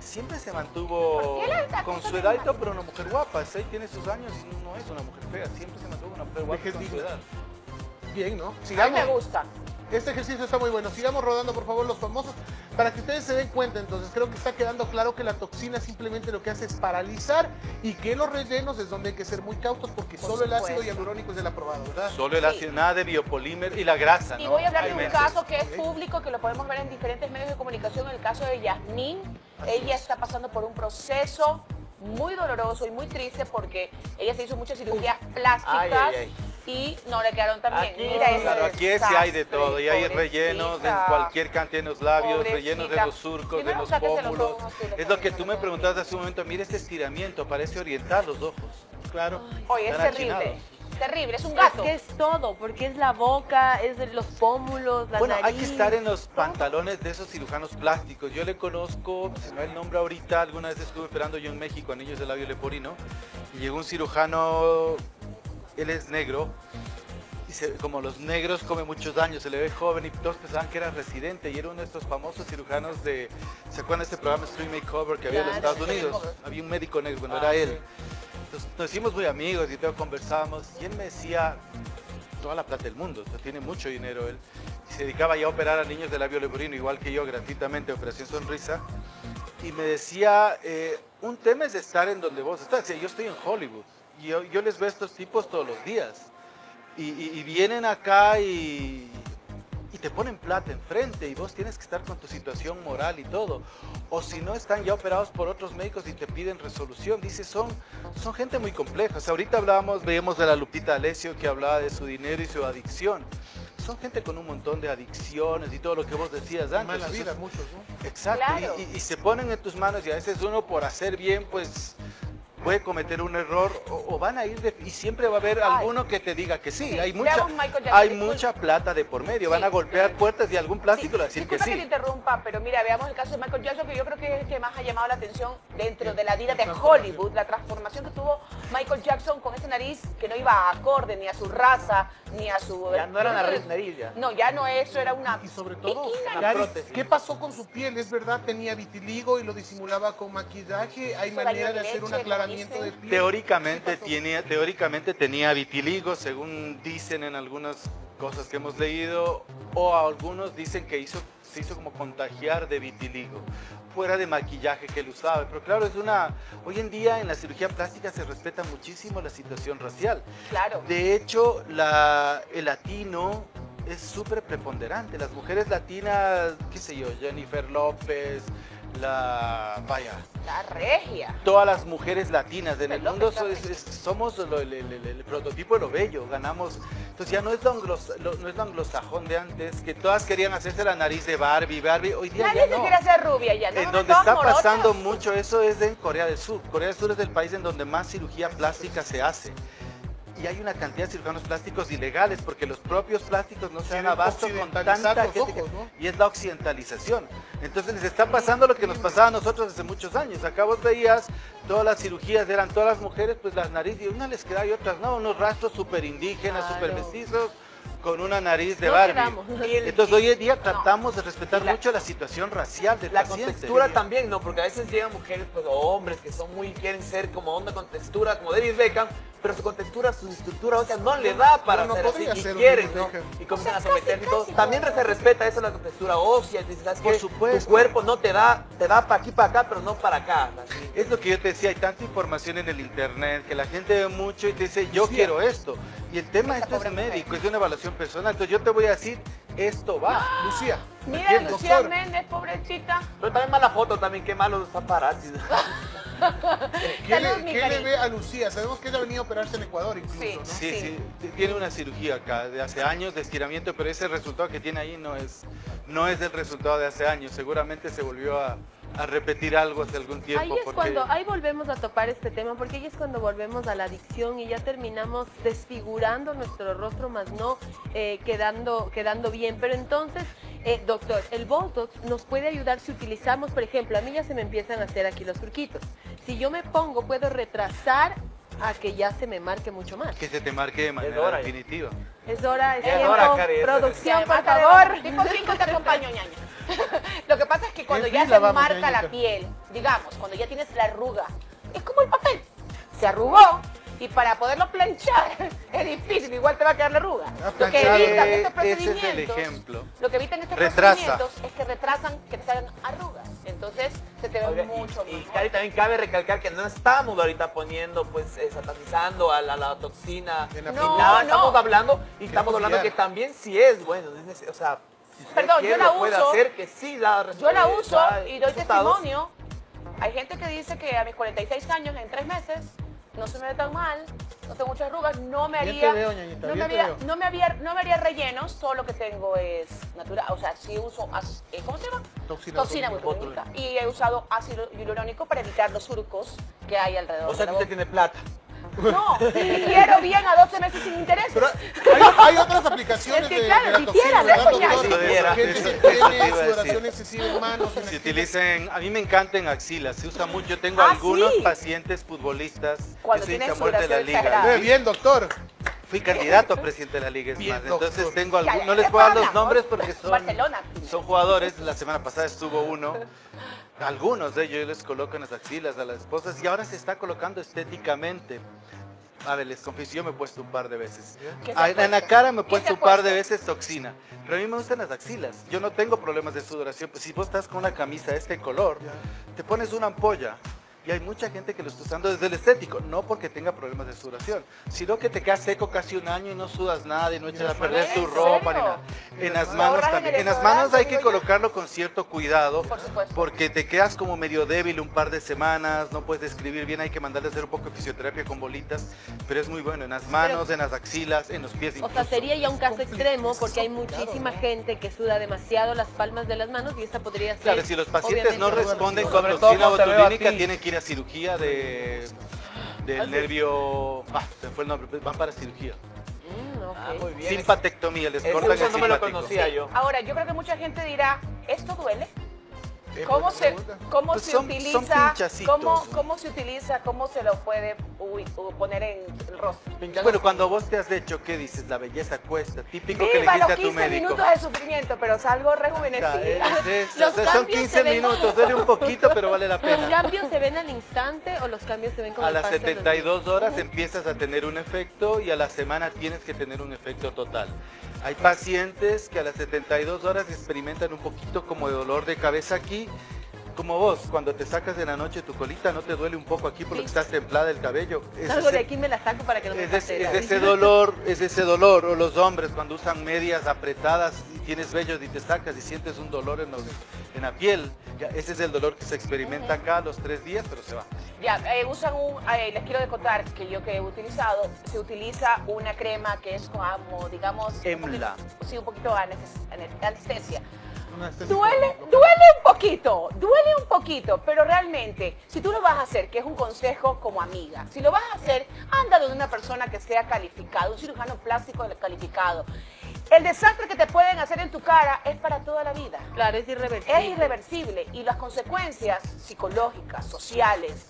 siempre se mantuvo ¿Por qué la- la con su edad pero una mujer guapa, seis tiene sus años y no es una mujer fea, siempre se mantuvo una mujer guapa con su digna. edad. bien, ¿no? A mí Sigamos. me gusta. Este ejercicio está muy bueno. Sigamos rodando, por favor, los famosos. Para que ustedes se den cuenta, entonces, creo que está quedando claro que la toxina simplemente lo que hace es paralizar y que los rellenos es donde hay que ser muy cautos porque Por solo el ácido hialurónico es el aprobado, ¿verdad? Solo el ácido, nada de biopolímero y la grasa, ¿no? Y voy a hablar de un caso que es público, que lo podemos ver en diferentes medios de comunicación, el caso de Yasmín. Ella está pasando por un proceso muy doloroso y muy triste porque ella se hizo muchas cirugías plásticas Ay, ay, ay. Y no le quedaron. Aquí, Mira Claro, aquí sí hay de todo, y hay pobrecita. rellenos en cualquier cantidad de los labios, Pobrecita. rellenos de los surcos, de los pómulos. Es lo que también, tú me preguntaste hace un momento, mira este estiramiento, parece oriental los ojos. Claro. Oye, es terrible. achinados. Terrible, es un Es gato. que es todo, porque es la boca, es de los pómulos, la Bueno, hay que estar en los pantalones de esos cirujanos plásticos. Yo le conozco, se me va el nombre ahorita, alguna vez estuve operando yo en México a niños de labio leporino y llegó un cirujano, él es negro, y se- como los negros come muchos años, se le ve joven y todos pensaban que era residente y era uno de estos famosos cirujanos de, ¿se acuerdan de este programa Street Makeover que había en los Estados Unidos? Había un médico negro, bueno, Ah, era él. Entonces, nos hicimos muy amigos y todo conversábamos y él me decía, toda la plata del mundo, o sea, tiene mucho dinero él. Y se dedicaba ya a operar a niños de labio leporino, igual que yo, gratuitamente, Operación Sonrisa. Y me decía, eh, un tema es estar en donde vos estás. O sea, yo estoy en Hollywood yo, yo les veo a estos tipos todos los días. Y, y- y vienen acá y, y te ponen plata enfrente y vos tienes que estar con tu situación moral y todo. O si no, están ya operados por otros médicos y te piden resolución. Dice, son, son gente muy compleja. O sea, ahorita hablábamos, veíamos de la Lupita Alessio que hablaba de su dinero y su adicción. Son gente con un montón de adicciones y todo lo que vos decías antes. Mala vida, muchos, ¿no? Exacto, y- Claro. y, y se ponen en tus manos y a veces uno por hacer bien, pues puede cometer un error o, o van a ir de- y siempre va a haber Ay. alguno que te diga que sí. Sí, hay mucha, veamos Michael Jackson, hay mucha plata de por medio. Van Sí. a golpear puertas y algún plástico a Sí, decir que disculpa que te sí. interrumpa, pero mira, veamos el caso de Michael Jackson, que yo creo que es el que más ha llamado la atención dentro de la vida de Hollywood, la transformación que tuvo Michael Jackson con esa nariz que no iba acorde ni a su raza, ni a su... Ya no era nariz, nariz ya. No, ya no eso, era una... Y sobre todo. ¿qué pasó con su piel? ¿Es verdad? ¿Tenía vitiligo y lo disimulaba con maquillaje? ¿Hay Eso manera de de hacer un leche, de piel? Teóricamente, teóricamente tenía vitiligo, según dicen en algunas cosas que hemos leído, o algunos dicen que hizo, se hizo como contagiar de vitiligo, fuera de maquillaje que él usaba. Pero claro, es una. Hoy en día en la cirugía plástica se respeta muchísimo la situación racial. Claro. De hecho, la, el latino es súper preponderante. Las mujeres latinas, qué sé yo, Jennifer López, la. Vaya, La regia. todas las mujeres latinas en el mundo es- es- somos lo- el, el- el- prototipo de lo bello, ganamos. Entonces ya no es, lo anglos- lo- no es lo anglosajón de antes, que todas querían hacerse la nariz de Barbie, Barbie, hoy día Nadie ya se no. quiere hacer rubia ya, ¿no? En donde está pasando mucho eso es en Corea del Sur. Corea del Sur es el país en donde más cirugía plástica se hace. Y hay una cantidad de cirujanos plásticos ilegales porque los propios plásticos no se dan abasto con tanta gente ojos, ¿no? y es la occidentalización. Entonces les está pasando lo que nos pasaba a nosotros hace muchos años. Acá vos veías todas las cirugías, eran todas las mujeres, pues las narices, y unas les quedaba y otras no, unos rastros súper indígenas, Claro. súper mestizos, con una nariz de No Barbie. el- Entonces hoy en día tratamos de respetar la- mucho la situación racial del La paciente. contextura también, ¿no? Porque a veces llegan mujeres pues, o hombres que son muy, quieren ser como onda con textura, como David Beckham, pero su contextura, su estructura ósea no le da para No, podría así ser y quieren, ¿no? Y comienzan O a someter y todo. casi, También se respeta eso, la textura ósea, dices, ¿sabes Por qué? supuesto. Tu cuerpo no te da, te da para aquí, para acá, pero no para acá. así. Es lo que yo te decía, hay tanta información en el internet que la gente ve mucho y te dice, yo Sí. quiero esto. Y el tema esto es mujer. médico, es de una evaluación personal. Entonces yo te voy a decir, esto va. Lucía. Mira, ¿Entiendes, Lucía doctor? Méndez, pobrecita. Pero también mala foto, también qué malos los paparazzi. ¿Qué, Salud, le, mi qué le ve a Lucía? Sabemos que ella ha venido a operarse en Ecuador incluso, Sí. ¿no? Sí, Sí. tiene una cirugía acá de hace años de estiramiento, pero ese resultado que tiene ahí no es, no es el resultado de hace años. Seguramente se volvió a, a repetir algo hace algún tiempo. Ahí es porque- cuando, ahí volvemos a topar este tema, porque ahí es cuando volvemos a la adicción y ya terminamos desfigurando nuestro rostro, más no eh, quedando, quedando bien. Pero entonces, eh, doctor, el Botox nos puede ayudar si utilizamos, por ejemplo, a mí ya se me empiezan a hacer aquí los surquitos. Si yo me pongo, puedo retrasar a que ya se me marque mucho más. Que se te marque de manera hora definitiva. Es hora, es Es tiempo, hora, Cari, producción, por favor. Tipo 5 te acompaño, ñaña. Lo que pasa es que cuando ya se vamos, marca ñañita. la piel, digamos, cuando ya tienes la arruga, es como el papel. Se arrugó y para poderlo planchar es difícil, igual te va a quedar la arruga. Lo que evitan estos ese es el procedimientos, ejemplo. lo que evitan estos Retrasa. procedimientos es que retrasan que te salgan arrugas. Entonces se te ve Oiga, mucho y, y mejor. También cabe recalcar que no estamos ahorita poniendo, pues, eh, satanizando a la, la toxina. La No, nada. no. Estamos hablando y estamos hablando que también sí es bueno. es o sea, Perdón, yo la uso. hacer, que sí da Yo la uso y doy resultados. testimonio. Hay gente que dice que a mis 46 años, en tres meses, no se me ve tan mal, no tengo muchas arrugas, no me haría, te veo, ñañita, no, me haría no, me había- no me haría rellenos, todo lo que tengo es natural, o sea, sí uso, eh, ¿cómo se llama? Toxina Toxina botulínica. Y he usado ácido hialurónico para evitar los surcos que hay alrededor O sea, que usted tiene plata. No, quiero bien a 12 meses sin interés. Pero hay, hay otras aplicaciones Es que, de, claro, de la toxina, ¿no? ¿verdad. Gente tiene sudoración excesiva en manos. Se utilicen, a mí me encanta en axilas, se usa mucho. Yo tengo Ah, algunos sí. pacientes futbolistas Cuando que soy tienes hincha muerte de la liga. Muy bien, doctor. Fui candidato a presidente de la liga, es Bien, más. doctor. Entonces tengo algunos, no les ¿de puedo dar los nombres porque son, Barcelona. son jugadores. La semana pasada estuvo uno. Algunos de ellos les coloco en las axilas a las esposas y ahora se está colocando estéticamente. A ver, les confieso, yo me he puesto un par de veces. ¿Qué te Ah, En la cara me he ¿Qué puesto un par de veces toxina. Pero a mí me gustan las axilas. Yo no tengo problemas de sudoración. Pues si vos estás con una camisa de este color, te pones una ampolla. Y hay mucha gente que lo está usando desde el estético, no porque tenga problemas de sudoración, sino que te quedas seco casi un año y no sudas nada y no echas a perder tu ¿En ropa ni nada. En las manos también. En las manos hay que colocarlo con cierto cuidado, porque te quedas como medio débil un par de semanas, no puedes escribir bien, hay que mandarle a hacer un poco de fisioterapia con bolitas, pero es muy bueno en las manos, en las axilas, en los pies O incluso. sea, sería ya un caso extremo porque hay muchísima gente que suda demasiado las palmas de las manos y esta podría ser. Claro, si los pacientes no responden con toxina botulínica, ti. tienen que ir cirugía de, del nervio... Ah, se fue el nombre, van para cirugía. Mm, ok. Ah, muy bien. Simpatectomía, les cortan el no me lo conocía yo. Ahora, yo creo que mucha gente dirá, ¿esto duele? Eh, ¿Cómo se, cómo Pues se son- son utiliza? pinchacitos. ¿cómo, ¿Cómo se utiliza? ¿Cómo se lo puede uy, poner en el rostro? Bueno, cuando vos te has hecho, ¿qué dices? La belleza cuesta. Típico que le Viva dijiste los a tu 15 médico. minutos de sufrimiento, pero salgo rejuvenecida. es- es- Los o sea, son cambios 15 se ven- minutos, duele un poquito, pero vale la ¿Los pena. cambios se ven al instante o los cambios se ven con A las paso de los 72 días? horas empiezas a tener un efecto y a la semana tienes que tener un efecto total. Hay pacientes que a las 72 horas experimentan un poquito como de dolor de cabeza aquí. Como vos, cuando te sacas de la noche tu colita, ¿no te duele un poco aquí porque Sí. estás templada el cabello? Es Salgo de ese- aquí y me la saco para que no me es, pase ese, es ese dolor, es ese dolor, o los hombres cuando usan medias apretadas y tienes vellos y te sacas y sientes un dolor en, los- en la piel, ya, ese es el dolor que se experimenta acá a los tres días, pero se va. Ya, eh, usan un, eh, les quiero contar que yo que he utilizado, se utiliza una crema que es como, digamos... un Emla. poquito- Sí, un poquito anes- ane- anestesia. Duele, duele un poquito, duele un poquito, pero realmente, si tú lo vas a hacer, que es un consejo como amiga, si lo vas a hacer, anda donde una persona que sea calificado, un cirujano plástico calificado. El desastre que te pueden hacer en tu cara es para toda la vida. Claro, es irreversible. Es irreversible y las consecuencias psicológicas, sociales,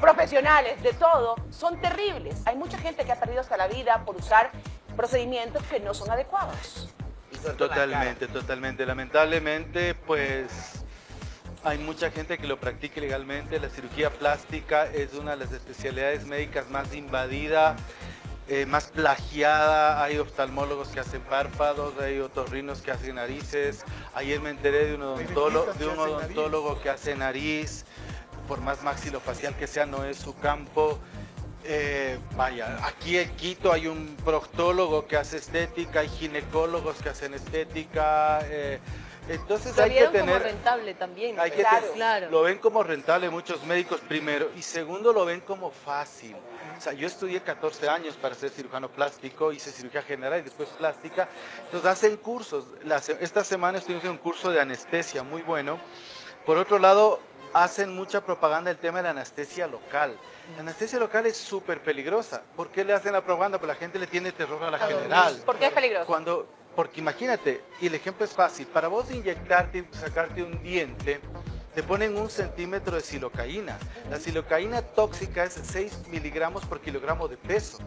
profesionales, de todo, son terribles. Hay mucha gente que ha perdido hasta la vida por usar procedimientos que no son adecuados. Totalmente, totalmente. Lamentablemente, pues hay mucha gente que lo practica ilegalmente. La cirugía plástica es una de las especialidades médicas más invadida, eh, más plagiada. Hay oftalmólogos que hacen párpados, hay otorrinos que hacen narices. Ayer me enteré de un odontólogo, de que un odontólogo que hace nariz. Por más maxilofacial que sea, no es su campo. Eh, vaya, aquí en Quito hay un proctólogo que hace estética, hay ginecólogos que hacen estética, eh, Entonces Lo hay que tener... como rentable también. Hay claro. claro. Lo ven como rentable muchos médicos primero y segundo lo ven como fácil. O sea, yo estudié 14 años para ser cirujano plástico, hice cirugía general y después plástica. Entonces hacen cursos. Esta semana estuvimos en un curso de anestesia muy bueno. Por otro lado, hacen mucha propaganda del tema de la anestesia local. La anestesia local es súper peligrosa. ¿Por qué le hacen la propaganda? Porque la gente le tiene terror a la general. ¿Por qué es peligroso? Cuando, porque imagínate, y el ejemplo es fácil, para vos inyectarte y sacarte un diente, te ponen un centímetro de silocaína. La silocaína tóxica es 6 miligramos por kilogramo de peso.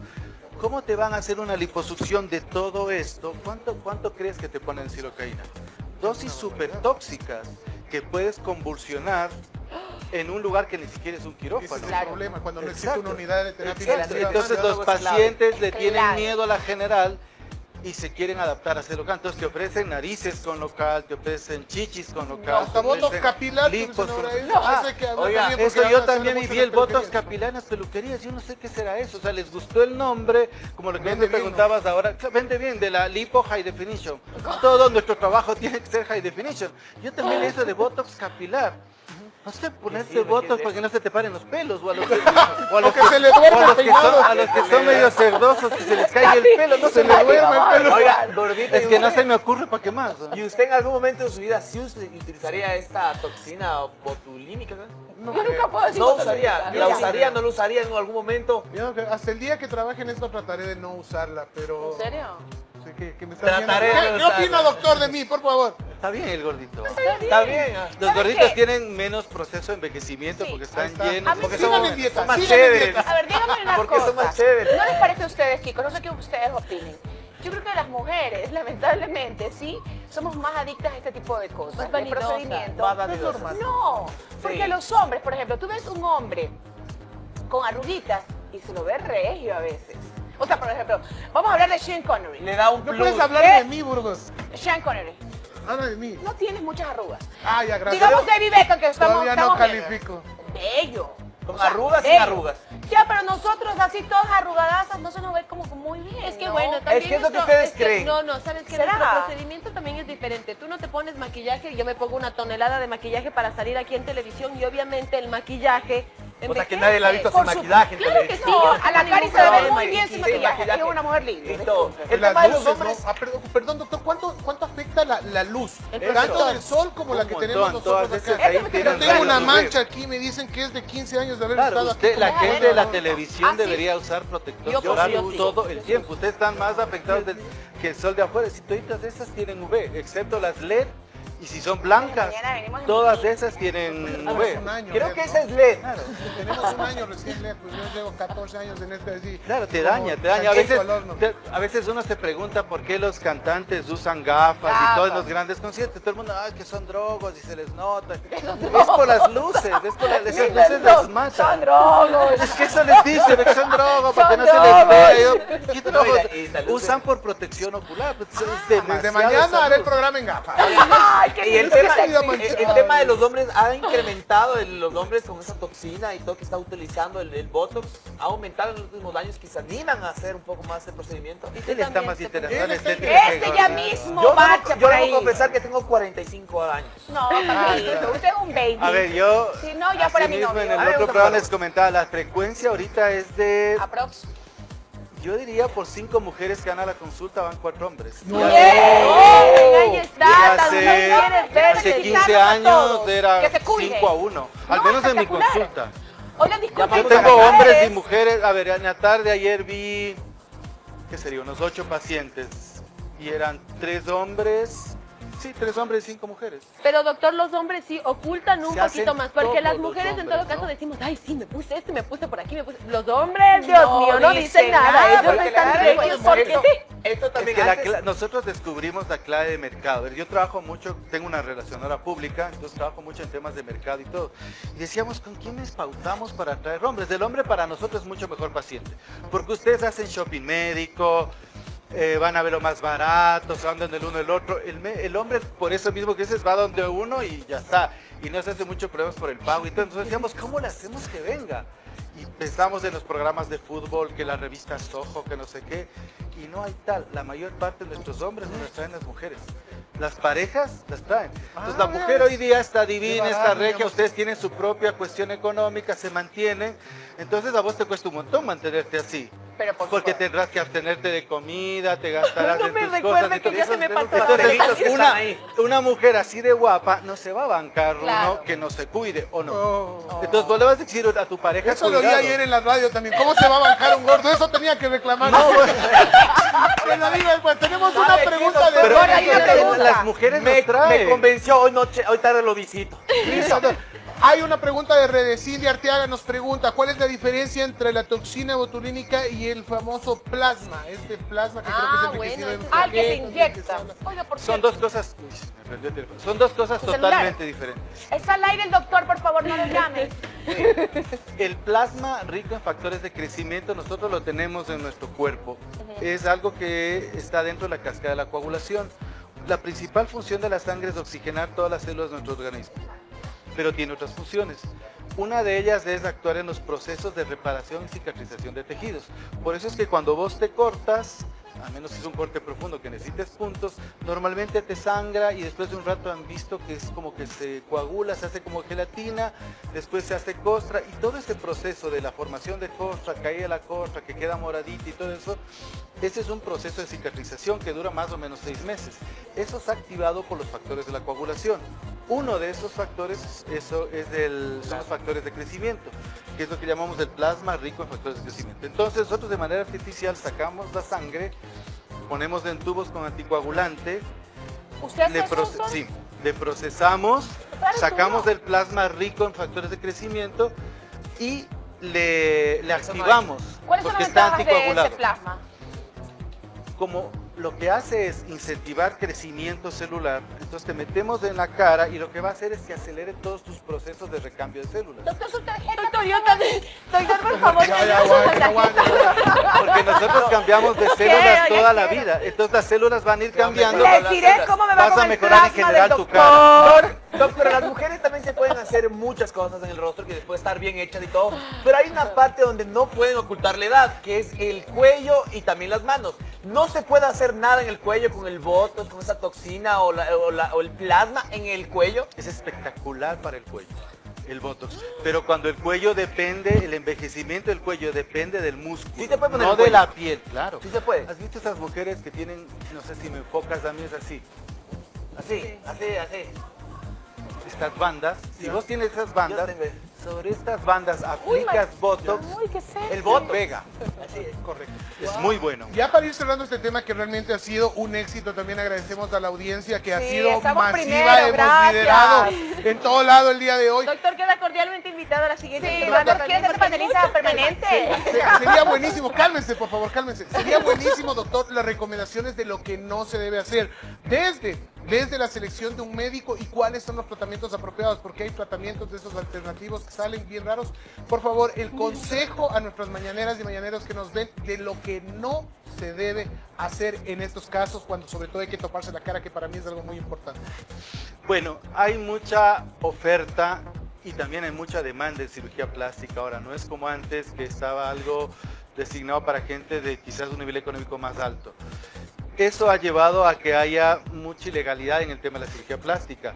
¿Cómo te van a hacer una liposucción de todo esto? ¿Cuánto, cuánto crees que te ponen silocaína? Dosis súper tóxicas que puedes convulsionar en un lugar que ni siquiera es un Ese quirófano. es el problema, cuando no existe una unidad de terapia. Entonces los pacientes le tienen miedo a la general y se quieren adaptar a hacer local. Entonces te ofrecen narices con local, te ofrecen chichis con local. Hasta te botox capilar. lipos con- ahora Ah, eso que hablar oiga, eso ahora yo también mucho vi de el botox capilar en las peluquerías. Yo no sé qué será eso. O sea, les gustó el nombre, como lo que Vende me bien, preguntabas ahora. Claro, Vende bien, de la lipo high definition. Todo nuestro trabajo tiene que ser high definition. Yo también hice de botox capilar. No sé, ponerse es para que no se te paren los pelos o a los que, o a los que se le duerma o a los que son, a los que son medio cerdosos que se les caiga el pelo, no se, le duerme el pelo. Oiga, gordito, Es ¿y que no se me ocurre para qué más. ¿Y usted en algún momento de su vida sí utilizaría esta toxina botulínica? ¿no? No, Yo nunca puedo decir No usaría, la usaría, no la usaría en algún momento. Hasta el día que trabaje en esto trataré de no usarla, pero... ¿En serio? Sé que, que me está Trataré de ¿Qué, ¿Qué opina, doctor, de mí, por favor? Está bien el gordito. Está bien. Los gorditos tienen menos proceso de envejecimiento Sí. porque Ahí están está. llenos. A mí Porque sí en dieta, son más en chéveres. dieta. A ver, dígame una Porque cosa. son más chéveres. ¿No les parece a ustedes, chicos? No sé qué ustedes opinen. Yo creo que las mujeres, lamentablemente, sí, somos más adictas a este tipo de cosas, Más de vanidosas. procedimientos. Más vanidosas. No, porque Sí. los hombres, por ejemplo, tú ves un hombre con arruguitas y se lo ve regio a veces. O sea, por ejemplo, vamos a hablar de Sean Connery. Le da un No plus. puedes hablar ¿Qué? de mí, Burgos. Sean Connery, Habla de mí. no tienes muchas arrugas. Ah, ya, gracias. Digamos David Beckham, que estamos, Todavía no estamos califico. Bello. ¿Con arrugas sin arrugas? Ya, pero nosotros así todas arrugadazas no se nos ve como muy bien. Es que ¿no? bueno, también Es que es lo que ustedes es que- creen. No, no, sabes que ¿Será? nuestro procedimiento también es diferente. Tú no te pones maquillaje, yo me pongo una tonelada de maquillaje para salir aquí en televisión y obviamente el maquillaje O sea, que nadie la ha visto sin maquillaje Claro que sí, a la Cari se ve muy bien sin maquillaje. Es una mujer linda. El tema de los luces, hombres. Ah, perdón, doctor, ¿cuánto, ¿cuánto afecta la, la luz? Tanto del sol como la que tenemos nosotros acá. Yo tengo una mancha aquí, me dicen que es de 15 años de haber estado aquí. la gente de la televisión Ah, debería usar protector solar todo el tiempo. Ustedes están más afectados que el sol de afuera. Si todas esas tienen UV, excepto las LED, y si son blancas, todas esas tienen un año, Creo que ese es LED. Claro. Tenemos un año recién, Lea, pues yo llevo 14 años en este así. Claro, te daña, te daña. A veces, a veces uno se pregunta por qué los cantantes usan gafas y todos los grandes conciertos. Todo el mundo, ay, que son drogos y se les nota. Es por las luces, es por las, esas luces les matan. Son drogos. Es que eso les dice, ve que son drogos, para que no se les. Yo, ¿Qué drogos? Usan por protección ocular. pues, es Desde mañana haré el programa en gafas. Y el tema, el, el tema de los hombres ha incrementado, el- los hombres con esa toxina y todo que está utilizando el, el Botox, ha aumentado en los últimos años que se animan a hacer un poco más el procedimiento. Él está más interesado en Él está estética que Este ya mismo Yo, marcha yo debo ahí. confesar que tengo 45 años. No, papito, usted es un baby. A ver, yo. Si no, ya fuera mi novio. En el otro programa les comentaba, la frecuencia ahorita es de. Aprox. Yo diría por cinco mujeres que van a la consulta van cuatro hombres. Hace, hace 15 Felicitarlos a años era Que se cuiden. 5 a 1, al No, menos en mi consulta. Oigan. Yo tengo hombres y mujeres. mujeres. A ver, en la tarde ayer vi, ¿qué sería? Unos ocho pacientes. Y eran tres hombres, sí, tres hombres y cinco mujeres. Pero doctor, los hombres sí ocultan un poquito más, porque las mujeres en hombres, todo caso ¿no? decimos, ay, sí, me puse este, me puse por aquí, me puse... Los hombres, Dios No mío, no dicen nada, nada, ellos están pues, porque esto, sí. esto Es también que la antes- cla- nosotros descubrimos la clave de mercado. Yo trabajo mucho, tengo una relacionadora pública, entonces trabajo mucho en temas de mercado y todo. Y decíamos, ¿con quiénes pautamos para atraer hombres? El hombre para nosotros es mucho mejor paciente, porque ustedes hacen shopping médico, eh, van a ver lo más barato, se van donde el uno el otro. El, el hombre, por eso mismo que dices, va donde uno y ya está. Y no se hace muchos problemas por el pago y todo. Entonces decíamos, ¿cómo le hacemos que venga? Y pensamos en los programas de fútbol, que la revista Soho, que no sé qué. Y no hay tal. La mayor parte de nuestros hombres nos las traen las mujeres. Las parejas las traen. Entonces Ah, la mujer mira. hoy día está divina, está regia, ustedes tienen su propia cuestión económica, se mantienen. Entonces a vos te cuesta un montón mantenerte así. Pero por Porque favor. tendrás que abstenerte de comida, te gastarás No en me tus cosas. que ya se me pasó la Entonces, una, una mujer así de guapa no se va a bancar Claro. uno que no se cuide, ¿o no? Oh. Entonces vos le vas a decir a tu pareja, Eso lo cuidado. ayer en la radio también. ¿Cómo se va a bancar un gordo? Eso tenía que reclamar. No, bueno. Digo, pues, tenemos una ¿Sabe qué, pregunta de... Pero las- mujeres me, nos traen. me convenció, hoy, noche, hoy tarde lo visito. Hay una pregunta de Redecín de Arteaga, nos pregunta, ¿cuál es la diferencia entre la toxina botulínica y el famoso plasma? Este plasma que creo que es Ah, enriquecido bueno, Ah, que se que se inyecta. Oiga, por Son dos cosas, el. Son dos cosas totalmente diferentes. está al aire el doctor, por favor, no lo llame. El plasma rico en factores de crecimiento nosotros lo tenemos en nuestro cuerpo. Es algo que está dentro de la cascada de la coagulación. La principal función de la sangre es oxigenar todas las células de nuestro organismo, pero tiene otras funciones. Una de ellas es actuar en los procesos de reparación y cicatrización de tejidos. Por eso es que cuando vos te cortas, a menos que es un corte profundo que necesites puntos, normalmente te sangra y después de un rato han visto que es como que se coagula, se hace como gelatina, después se hace costra y todo ese proceso de la formación de costra, caída la costra, que queda moradita y todo eso, ese es un proceso de cicatrización que dura más o menos seis meses. Eso es activado por los factores de la coagulación. Uno de esos factores eso es del, son los factores de crecimiento, que es lo que llamamos el plasma rico en factores de crecimiento. Entonces nosotros de manera artificial sacamos la sangre, ponemos en tubos con anticoagulante, ¿Usted hace le, proce- sí, le procesamos, sacamos tú no. el plasma rico en factores de crecimiento y le, le activamos ¿Cuáles son las ventajas de ese plasma? Como lo que hace es incentivar crecimiento celular, entonces te metemos en la cara y lo que va a hacer es que acelere todos tus procesos de recambio de células. Doctor, su tarjeta. Doctor, yo también. Doctor, por favor, Ya, ya. Porque nosotros cambiamos de células toda la quiero. vida, entonces las células van a ir cambiando. Les diré cómo me va Vas con a mejorar en general tu doctor. cara. Doctora, las mujeres también se pueden hacer muchas cosas en el rostro que después estar bien hechas y todo, pero hay una parte donde no pueden ocultar la edad, que es el cuello y también las manos. No se puede hacer nada en el cuello con el botox, con esa toxina o, la- o la- o el plasma en el cuello. Es espectacular para el cuello, el botox. Pero cuando el cuello depende, el envejecimiento del cuello depende del músculo, Sí poner no de la piel, claro. Sí se puede. ¿Has visto esas mujeres que tienen, no sé si me enfocas, a mí es así, Así, así, así. estas bandas? Si vos tienes esas bandas, sobre estas bandas aplicas botox, Uy, qué serio. el botox pega. Así es. Correcto. Es muy bueno. Ya para ir cerrando este tema que realmente ha sido un éxito, también agradecemos a la audiencia que ha sido masiva, primero, hemos gracias. liderado en todo lado el día de hoy. Doctor, queda cordialmente invitado a la siguiente Sí, semana doctor, ¿quieres ser panelista permanente? Sería buenísimo, cálmense por favor, cálmense. Sería buenísimo, doctor, las recomendaciones de lo que no se debe hacer. Desde, desde la selección de un médico y cuáles son los tratamientos apropiados, porque hay tratamientos de esos alternativos que salen bien raros. Por favor, el consejo a nuestras mañaneras y mañaneros que nos ven de lo que no se debe hacer en estos casos, cuando sobre todo hay que toparse la cara, que para mí es algo muy importante. Bueno, hay mucha oferta y también hay mucha demanda en cirugía plástica. Ahora, no es como antes que estaba algo designado para gente de quizás un nivel económico más alto. Eso ha llevado a que haya mucha ilegalidad en el tema de la cirugía plástica.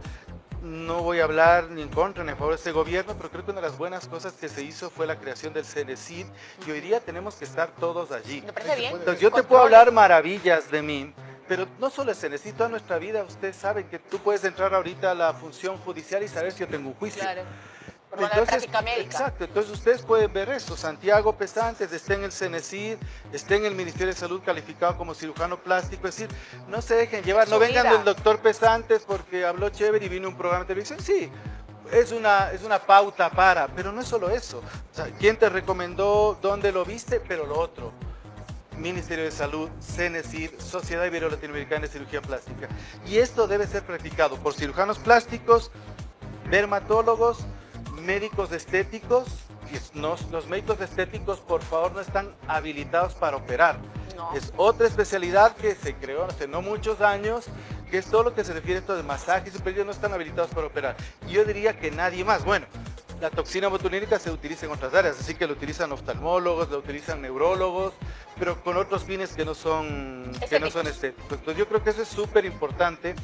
No voy a hablar ni en contra ni a favor de este gobierno, pero creo que una de las buenas cosas que se hizo fue la creación del CENESID y hoy día tenemos que estar todos allí. Me parece bien. Entonces yo te puedo hablar maravillas de mí, pero no solo es CENESID, toda nuestra vida ustedes saben que tú puedes entrar ahorita a la función judicial y saber si yo tengo un juicio. Claro. Por la práctica médica. Exacto, entonces ustedes pueden ver eso. Santiago Pesantes está en el CENESID, está en el Ministerio de Salud calificado como cirujano plástico. Es decir, no se dejen llevar, no vengan vida. del doctor Pesantes porque habló chévere y vino un programa de televisión. Sí, es una, es una pauta para, pero no es solo eso. O sea, ¿Quién te recomendó? ¿Dónde lo viste? Pero lo otro. Ministerio de Salud, CENESID, Sociedad Ibero Latinoamericana de Cirugía Plástica. Y esto debe ser practicado por cirujanos plásticos, dermatólogos, médicos estéticos. No- los médicos estéticos, por favor, no están habilitados para operar. No. Es otra especialidad que se creó hace no muchos años, que es todo lo que se refiere a esto de masajes, pero ellos no están habilitados para operar. Y yo diría que nadie más. Bueno, la toxina botulínica se utiliza en otras áreas, así que lo utilizan oftalmólogos, lo utilizan neurólogos, pero con otros fines que no son, que no son estéticos. Entonces yo creo que eso es súper importante.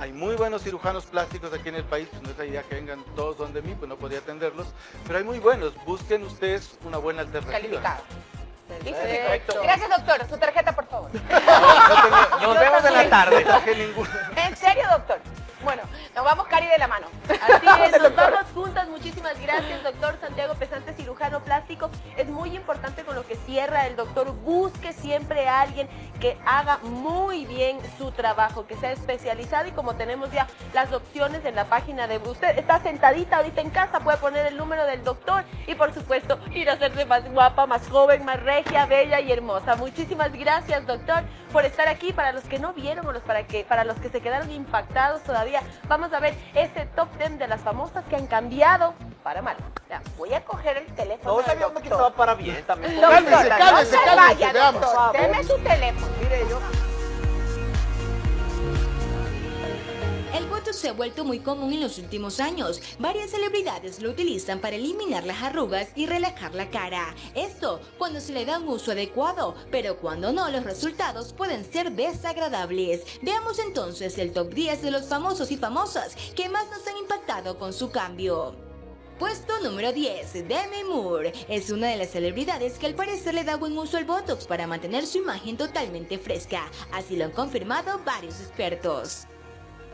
Hay muy buenos cirujanos plásticos aquí en el país, no es la idea que vengan todos donde mí, pues no podría atenderlos, pero hay muy buenos, busquen ustedes una buena alternativa. Calificado. Gracias, doctor. Su tarjeta, por favor. Nos vemos en la tarde. ¿En serio, doctor? Bueno, nos vamos cari de la mano. Así es, nos vamos juntas. Muchísimas gracias, doctor Santiago Pesante, cirujano plástico. Es muy importante con lo que cierra el doctor. Busque siempre a alguien que haga muy bien su trabajo, que sea especializado y como tenemos ya las opciones en la página de usted, está sentadita ahorita en casa, puede poner el número del doctor y por supuesto ir a hacerse más guapa, más joven, más regia, bella y hermosa. Muchísimas gracias, doctor, por estar aquí. Para los que no vieron o los para, que, para los que se quedaron impactados todavía, vamos a ver ese top 10 de las famosas que han cambiado para mal. Ya, voy a coger el teléfono. No sabíamos que estaba para bien también. Cálmese, cálmese, cálmese, veamos. Deme su teléfono. Mire yo. El Botox se ha vuelto muy común en los últimos años. Varias celebridades lo utilizan para eliminar las arrugas y relajar la cara. Esto cuando se le da un uso adecuado, pero cuando no, los resultados pueden ser desagradables. Veamos entonces el top 10 de los famosos y famosas que más nos han impactado con su cambio. Puesto número 10, Demi Moore. Es una de las celebridades que al parecer le da buen uso al Botox para mantener su imagen totalmente fresca. Así lo han confirmado varios expertos.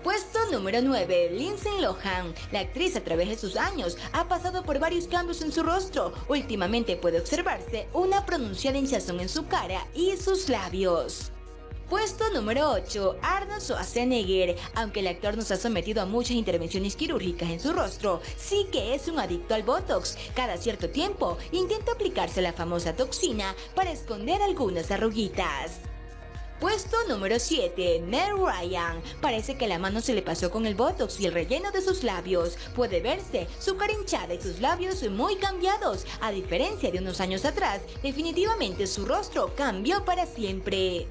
Puesto número 9, Lindsay Lohan. La actriz a través de sus años ha pasado por varios cambios en su rostro. Últimamente puede observarse una pronunciada hinchazón en su cara y sus labios. Puesto número 8, Arnold Schwarzenegger. Aunque el actor nos ha sometido a muchas intervenciones quirúrgicas en su rostro, sí que es un adicto al Botox. Cada cierto tiempo intenta aplicarse la famosa toxina para esconder algunas arruguitas. Puesto número 7, Mel Ryan. Parece que la mano se le pasó con el botox y el relleno de sus labios. Puede verse su cara hinchada y sus labios muy cambiados. A diferencia de unos años atrás, definitivamente su rostro cambió para siempre.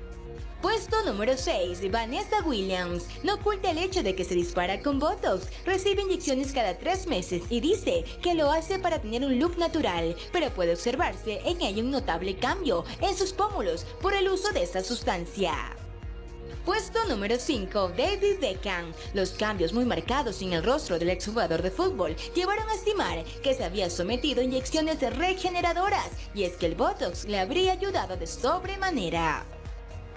Puesto número 6, Vanessa Williams. No oculta el hecho de que se dispara con Botox, recibe inyecciones cada tres meses y dice que lo hace para tener un look natural, pero puede observarse en ella un notable cambio en sus pómulos por el uso de esta sustancia. Puesto número 5, David Beckham. Los cambios muy marcados en el rostro del exjugador de fútbol llevaron a estimar que se había sometido a inyecciones regeneradoras y es que el Botox le habría ayudado de sobremanera.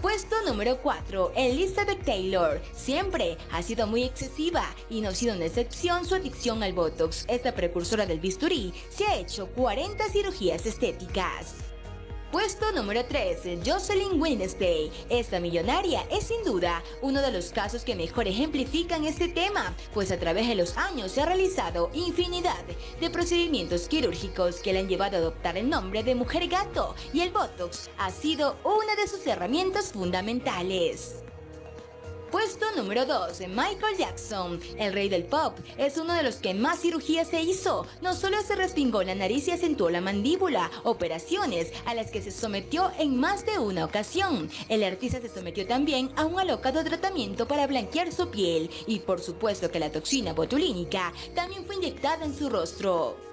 Puesto número 4, Elizabeth Taylor. Siempre ha sido muy excesiva y no ha sido una excepción su adicción al Botox. Esta precursora del bisturí se ha hecho 40 cirugías estéticas. Puesto número 3, Jocelyn Wednesday. Esta millonaria es sin duda uno de los casos que mejor ejemplifican este tema, pues a través de los años se ha realizado infinidad de procedimientos quirúrgicos que le han llevado a adoptar el nombre de mujer gato y el Botox ha sido una de sus herramientas fundamentales. Puesto número 2, Michael Jackson, el rey del pop, es uno de los que más cirugías se hizo. No solo se respingó la nariz y acentuó la mandíbula, operaciones a las que se sometió en más de una ocasión. El artista se sometió también a un alocado tratamiento para blanquear su piel y por supuesto que la toxina botulínica también fue inyectada en su rostro.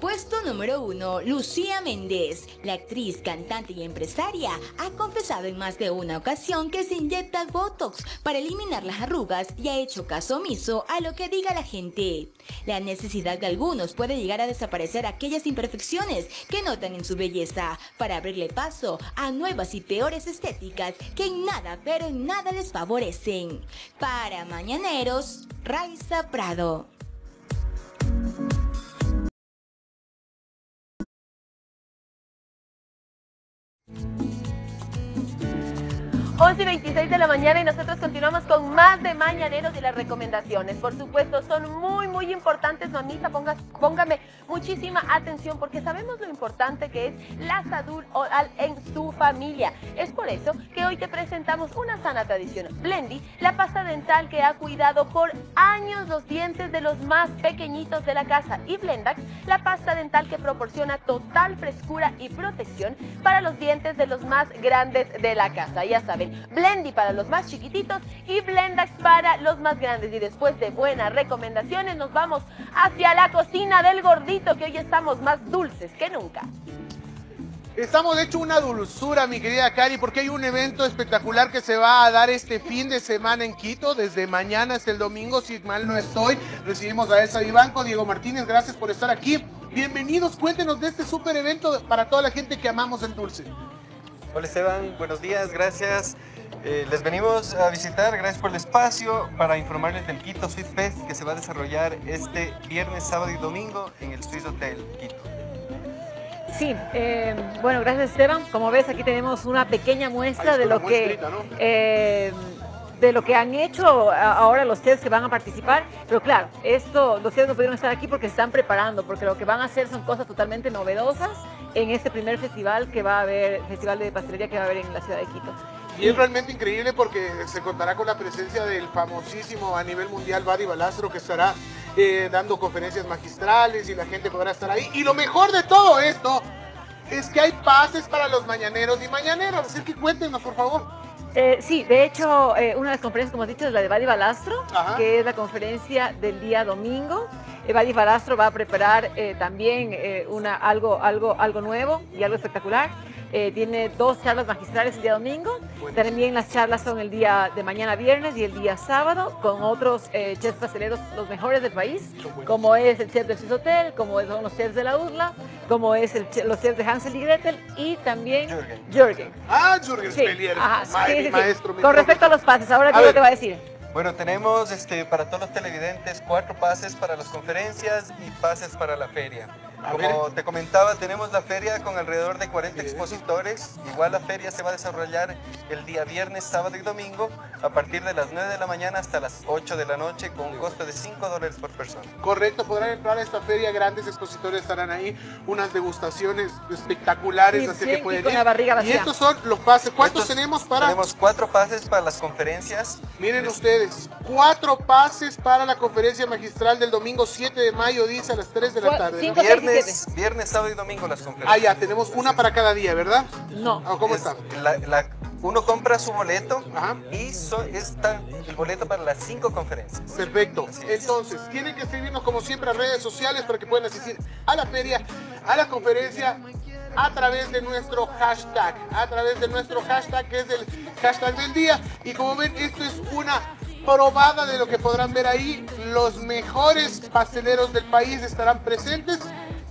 Puesto número 1, Lucía Méndez. La actriz, cantante y empresaria ha confesado en más de una ocasión que se inyecta Botox para eliminar las arrugas y ha hecho caso omiso a lo que diga la gente. La necesidad de algunos puede llegar a desaparecer aquellas imperfecciones que notan en su belleza para abrirle paso a nuevas y peores estéticas que en nada, pero en nada les favorecen. Para Mañaneros, Raiza Prado. Thank you. 11 y 26 de la mañana y nosotros continuamos con más de Mañaneros y las recomendaciones. Por supuesto, son muy, muy importantes, mamita. Ponga, póngame muchísima atención porque sabemos lo importante que es la salud oral en su familia. Es por eso que hoy te presentamos una sana tradición. Blendy, la pasta dental que ha cuidado por años los dientes de los más pequeñitos de la casa. Y Blendax, la pasta dental que proporciona total frescura y protección para los dientes de los más grandes de la casa. Ya saben, Blendy para los más chiquititos y Blendax para los más grandes. Y después de buenas recomendaciones nos vamos hacia la cocina del gordito que hoy estamos más dulces que nunca. Estamos de hecho una dulzura, mi querida Cari, porque hay un evento espectacular que se va a dar este fin de semana en Quito, desde mañana hasta el domingo, si mal no estoy. Recibimos a Elsa Vivanco, Diego Martínez, gracias por estar aquí. Bienvenidos, cuéntenos de este super evento para toda la gente que amamos el dulce. Hola Esteban, buenos días, gracias. Eh, les venimos a visitar, gracias por el espacio, para informarles del Quito Sweet Fest que se va a desarrollar este viernes, sábado y domingo en el Swiss Hotel Quito. Sí, eh, bueno, gracias Esteban. Como ves, aquí tenemos una pequeña muestra de lo que eh, de lo que han hecho ahora los chefs que van a participar. Pero claro, esto los chefs no pudieron estar aquí porque se están preparando, porque lo que van a hacer son cosas totalmente novedosas en este primer festival que va a haber, festival de pastelería que va a haber en la ciudad de Quito. Y es realmente increíble porque se contará con la presencia del famosísimo a nivel mundial Badi Balastro que estará eh, dando conferencias magistrales y la gente podrá estar ahí. Y lo mejor de todo esto es que hay pases para los mañaneros y mañaneras. Así que cuéntenos, por favor. Eh, sí, de hecho, eh, una de las conferencias, como has dicho, es la de Badi Balastro, que es la conferencia del día domingo. Badi Balastro va a preparar también una, algo, algo, algo nuevo y algo espectacular. Eh, tiene dos charlas magistrales el día domingo. También las charlas son el día de mañana viernes y el día sábado con otros eh, chefs pasteleros, los mejores del país, como es el chef del Swiss Hotel, como son los chefs de la URLA, como es el, los chefs de Hansel y Gretel y también Jürgen. Ah, Jürgen sí. maestro. Con respecto a los pases, ahora qué te va a decir. Bueno, tenemos este, para todos los televidentes cuatro pases para las conferencias y pases para la feria. Como te comentaba, tenemos la feria con alrededor de 40 expositores. Igual la feria se va a desarrollar el día viernes, sábado y domingo a partir de las 9 de la mañana hasta las 8 de la noche con un costo de 5 dólares por persona. Correcto, podrán entrar a esta feria, grandes expositores estarán ahí, unas degustaciones espectaculares, así que pueden ir. barriga Y estos son los pases. ¿Cuántos tenemos para...? Tenemos cuatro pases para las conferencias. Miren ustedes, cuatro pases para la conferencia magistral del domingo 7 de mayo, dice a las 3 de la tarde. Viernes, sábado y domingo las conferencias. Ah, ya, tenemos una para cada día, ¿verdad? No. Ah, ¿Cómo está? uno compra su boleto y so, está el boleto para las cinco conferencias. Perfecto. Entonces, tienen que escribirnos como siempre a redes sociales para que puedan asistir a la feria, a la conferencia, a través de nuestro hashtag, a través de nuestro hashtag que es el hashtag del día. Y como ven, esto es una probada de lo que podrán ver ahí. Los mejores pasteleros del país estarán presentes.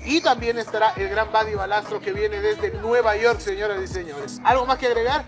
Y también estará el gran Buddy Balastro que viene desde Nueva York, señoras y señores. ¿Algo más que agregar?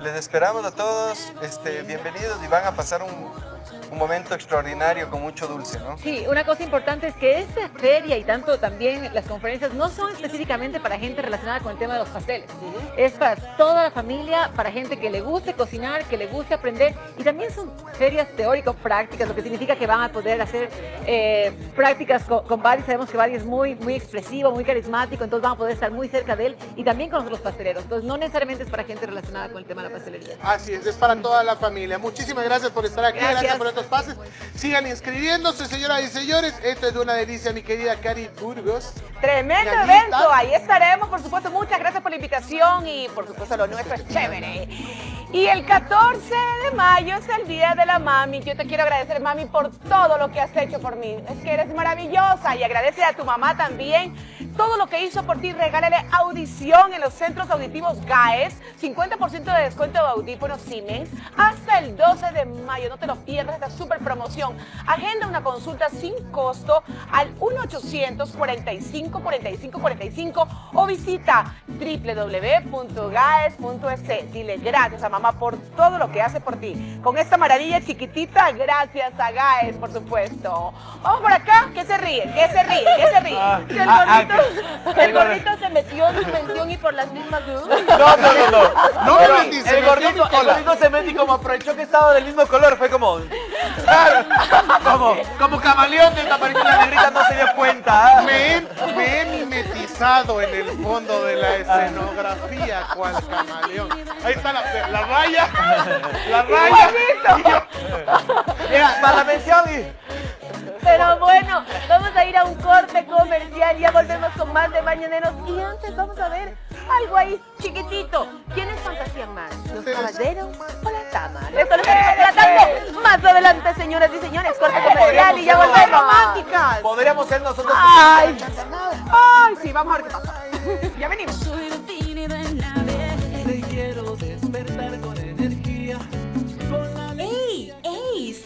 Les esperamos a todos, este, bienvenidos y van a pasar un un momento extraordinario con mucho dulce, ¿no? Sí, una cosa importante es que esta feria y tanto también las conferencias no son específicamente para gente relacionada con el tema de los pasteles. Es para toda la familia, para gente que le guste cocinar, que le guste aprender y también son ferias teórico-prácticas, lo que significa que van a poder hacer eh, prácticas con, con Sabemos que Badi es muy, muy expresivo, muy carismático, entonces van a poder estar muy cerca de él y también con los pasteleros. Entonces no necesariamente es para gente relacionada con el tema de la pastelería. Así es, es para toda la familia. Muchísimas gracias por estar aquí. Gracias, por pases. Sigan inscribiéndose, señoras y señores. Esto es una delicia, mi querida Cari Burgos. Tremendo evento. Ahí estaremos, por supuesto. Muchas gracias por la invitación y, por supuesto, lo nuestro es chévere. Y el 14 de mayo es el Día de la Mami. Yo te quiero agradecer, mami, por todo lo que has hecho por mí. Es que eres maravillosa y agradece a tu mamá también todo lo que hizo por ti. Regálale audición en los centros auditivos GAES. 50% de descuento de audífonos Siemens hasta el 12 de mayo. No te lo pierdas esta super promoción. Agenda una consulta sin costo al 1-800-45-45-45 o visita www.gaes.es. Dile gracias a mamá por todo lo que hace por ti. Con esta maravilla chiquitita, gracias a Gaes, por supuesto. Vamos por acá, ¿qué se ríe? ¿Qué se ríe? ¿Qué se ríe? Ah, el ah, gordito, ah, el gordito se metió en dimensión y por las mismas... No, no, no, no. no el, gordito, el gordito se metió y como aprovechó que estaba del mismo color, fue como... como, como camaleón de esta película negrita no se dio cuenta. Me, me he mimetizado en el fondo de la escenografía cual camaleón. Ahí está la, la raya. La raya. Mira, para la mención Pero bueno, vamos a ir a un corte comercial. Ya volvemos con más de Mañaneros. Y antes vamos a ver algo ahí chiquitito. ¿Quiénes fantasían más? ¿Los caballeros o las damas? Esto lo estaremos tratando más adelante, señoras y señores. Corte comercial y ya volvemos. románticas. Podríamos ser nosotros. Ay, ay, sí, vamos a ver qué pasa. Ya venimos.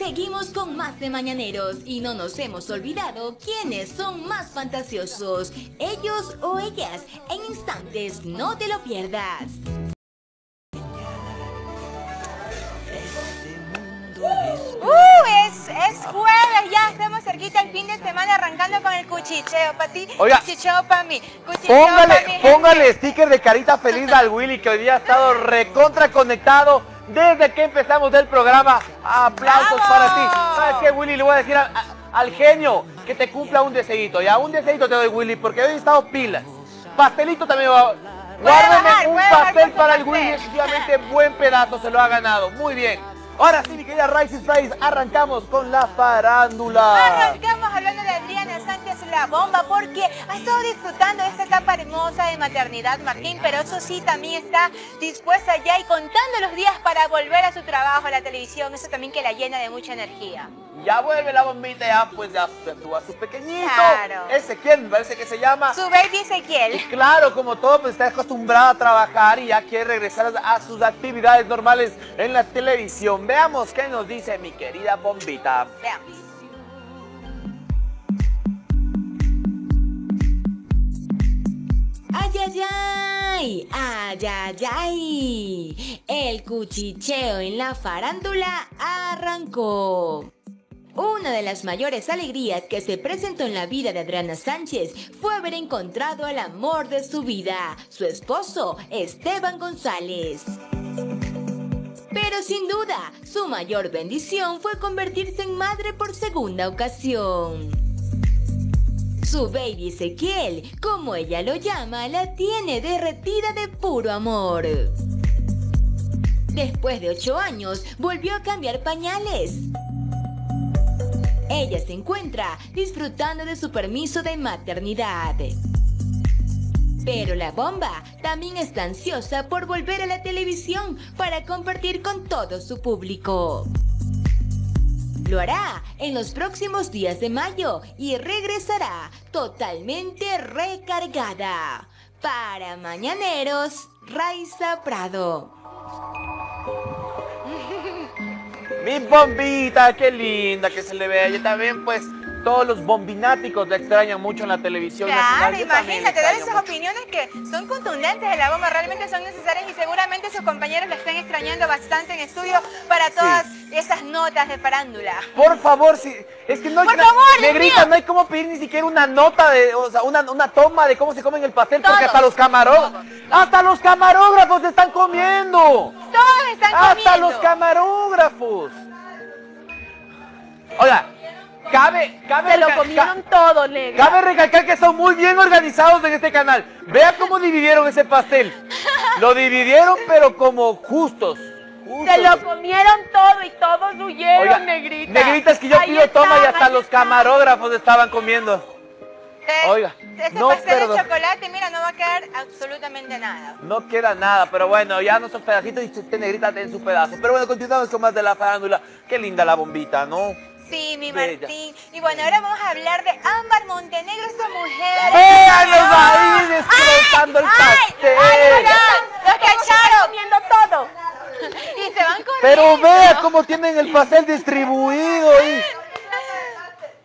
Seguimos con más de Mañaneros y no nos hemos olvidado quiénes son más fantasiosos, ellos o ellas. En instantes, no te lo pierdas. ¡Uh! Es, es jueves, ya estamos cerquita el fin de semana arrancando con el cuchicheo. Para ti, Oiga, cuchicheo para mí. Cuchicheo pa' Póngale, mí. póngale sticker de carita feliz al Willy que hoy día ha estado recontra conectado desde que empezamos el programa. Aplausos ¡Bravo! para ti. ¿Sabes qué, Willy? Le voy a decir a- a- al genio que te cumpla un deseito. Ya, un deseito te doy, Willy, porque hoy he estado pilas. Pastelito también va. Guárdeme bajar, un pastel para el. Willy. Efectivamente, buen pedazo se lo ha ganado. Muy bien. Ahora sí, mi querida Rice Spice, arrancamos con la farándula. Arrancamos hablando de Adriana Sánchez La Bomba porque ha estado disfrutando de esta etapa hermosa de maternidad, Martín, pero eso sí, también está dispuesta ya y contando los días para volver a su trabajo, a la televisión, eso también que la llena de mucha energía. Ya vuelve la bombita, ya pues ya actúa su pequeñito. Claro. Ezequiel, me parece que se llama. Su baby Ezequiel. Y claro, como todo, pues está acostumbrada a trabajar y ya quiere regresar a sus actividades normales en la televisión. Veamos qué nos dice mi querida bombita. Veamos. ¡Ay, ay, ay! ¡Ay, ay, ay! El cuchicheo en la farándula arrancó. Una de las mayores alegrías que se presentó en la vida de Adriana Sánchez fue haber encontrado al amor de su vida, su esposo, Esteban González. Pero sin duda, su mayor bendición fue convertirse en madre por segunda ocasión. Su baby Ezequiel, como ella lo llama, la tiene derretida de puro amor. Después de ocho años, volvió a cambiar pañales. Ella se encuentra disfrutando de su permiso de maternidad. Pero la bomba también está ansiosa por volver a la televisión para compartir con todo su público. Lo hará en los próximos días de mayo y regresará totalmente recargada. Para Mañaneros, Raiza Prado. Mi bombita, qué linda que se le ve. Ella también, pues, todos los bombináticos la extrañan mucho en la televisión Claro, nacional. Imagínate, dar esas opiniones que son contundentes de la bomba, realmente son necesarias y seguramente sus compañeros la están extrañando bastante en estudio para todas esas notas de farándula. Por favor, si, es que no hay Por favor, Negrita, mío. no hay como pedir ni siquiera una nota de, o sea, una, una toma de cómo se comen el pastel, porque hasta los camarógrafos, hasta los camarógrafos están comiendo. Todos están Hasta comiendo. los camarógrafos. Oiga, cabe, cabe, Se lo comieron todo, negra. cabe recalcar que son muy bien organizados en este canal. Vea cómo dividieron ese pastel. Lo dividieron, pero como justos. justos. Se lo comieron todo y todos huyeron, Oiga, negrita. Negrita, es que yo Ahí pido toma y hasta los camarógrafos estaban comiendo. Eh, Oiga, ese no, pastel perdón. de chocolate, mira, no va a quedar absolutamente nada. No queda nada, pero bueno, ya nuestros pedacitos y usted negrita en su pedazo. Pero bueno, continuamos con más de la farándula. Qué linda la bombita, ¿no? Sí, mi Bella. Martín. Y bueno, ahora vamos a hablar de Ámbar Montenegro, esta mujer. ¡Véanlos ahí destrozando el pastel! ¡Ay, ¡Los cacharon! comiendo todo. Y se van corriendo. Pero vea cómo tienen el pastel distribuido ahí.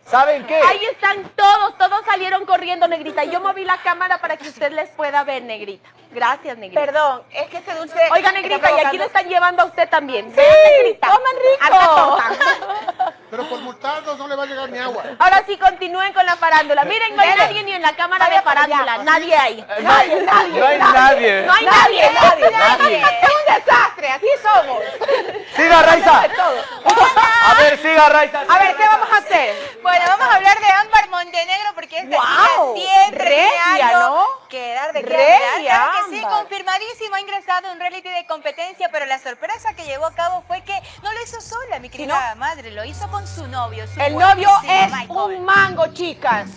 ¿Saben qué? Ahí están todos, todos salieron corriendo, negrita. Yo moví la cámara para que usted les pueda ver, negrita. Gracias, negrita. Perdón, es que este dulce... Oiga, negrita, y aquí lo están llevando a usted también. Sí, negrita. ¡Coman rico! Pero por multarnos no le va a llegar ni agua. Ahora sí, continúen con la farándula. Miren, no hay nadie ni en la cámara de farándula. Nadie ahí. Eh, no hay- no hay nadie. No hay nadie. Nadie, nadie. Es un desastre, así somos. ¡Siga, Raiza! A ver, siga, Raiza. A ver, ¿qué vamos a hacer? Bueno, vamos a hablar de Ámbar Montenegro porque ¡Guau! chica siempre ¿no? que dar de. Claro que sí, confirmadísimo, ha ingresado en un reality de competencia, pero la sorpresa que llevó a cabo fue que no lo hizo sola, mi querida madre, lo hizo con su novio. su El novio es Michael. un mango, chicas.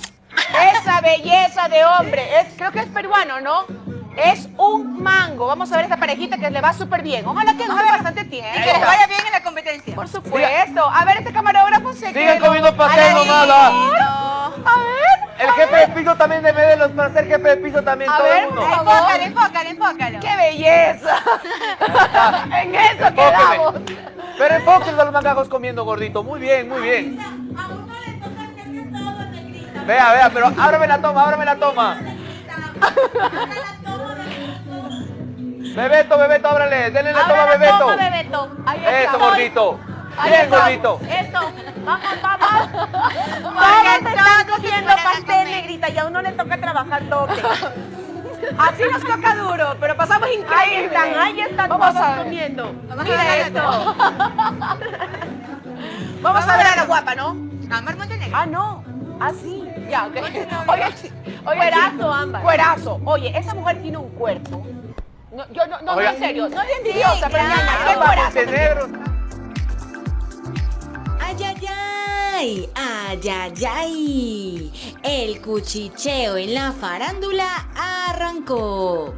Esa belleza de hombre. Es, creo que es peruano, ¿no? es un mango. Vamos a ver esta parejita que le va súper bien. Ojalá que dure bastante tiempo. Y que les vaya bien en la competencia. Por supuesto. A ver, este camarógrafo se Sigue quedó. comiendo pastel, mamada. A ver. El jefe de piso también de Medelos para ser jefe de piso también, A todo ver, el mundo. Enfócalo, enfócalo, enfócalo. ¡Qué belleza! en eso quedamos. Pero enfóquense a los macacos comiendo gordito. Muy bien, muy bien. Vea, vea, pero ábrame la toma, ábrame la toma. Bebeto, Bebeto, ábrale, denle la toma Bebeto. toma, Bebeto. Ahí está. Eso, gordito. Ahí Bien, está. gordito. Eso. Vamos, vamos. Todos están a pastel, negrita, y a uno le toca trabajar doble. Así nos toca duro, pero pasamos Ahí increíble. están, ahí están Vamos todos a ver. comiendo. Mira esto. Vamos a ver a la guapa, ¿no? Amar Montenegro. Ah, no. Así. Ya, ok. Oye, oye, Cuerazo, ámbar. Cuerazo. Oye, esa mujer tiene un cuerpo. No, yo no, no, no, en serio, no es envidiosa, pero qué cuerazo. Montenegro. Ay! ¡Ay, ay, ay! El cuchicheo en la farándula arrancó.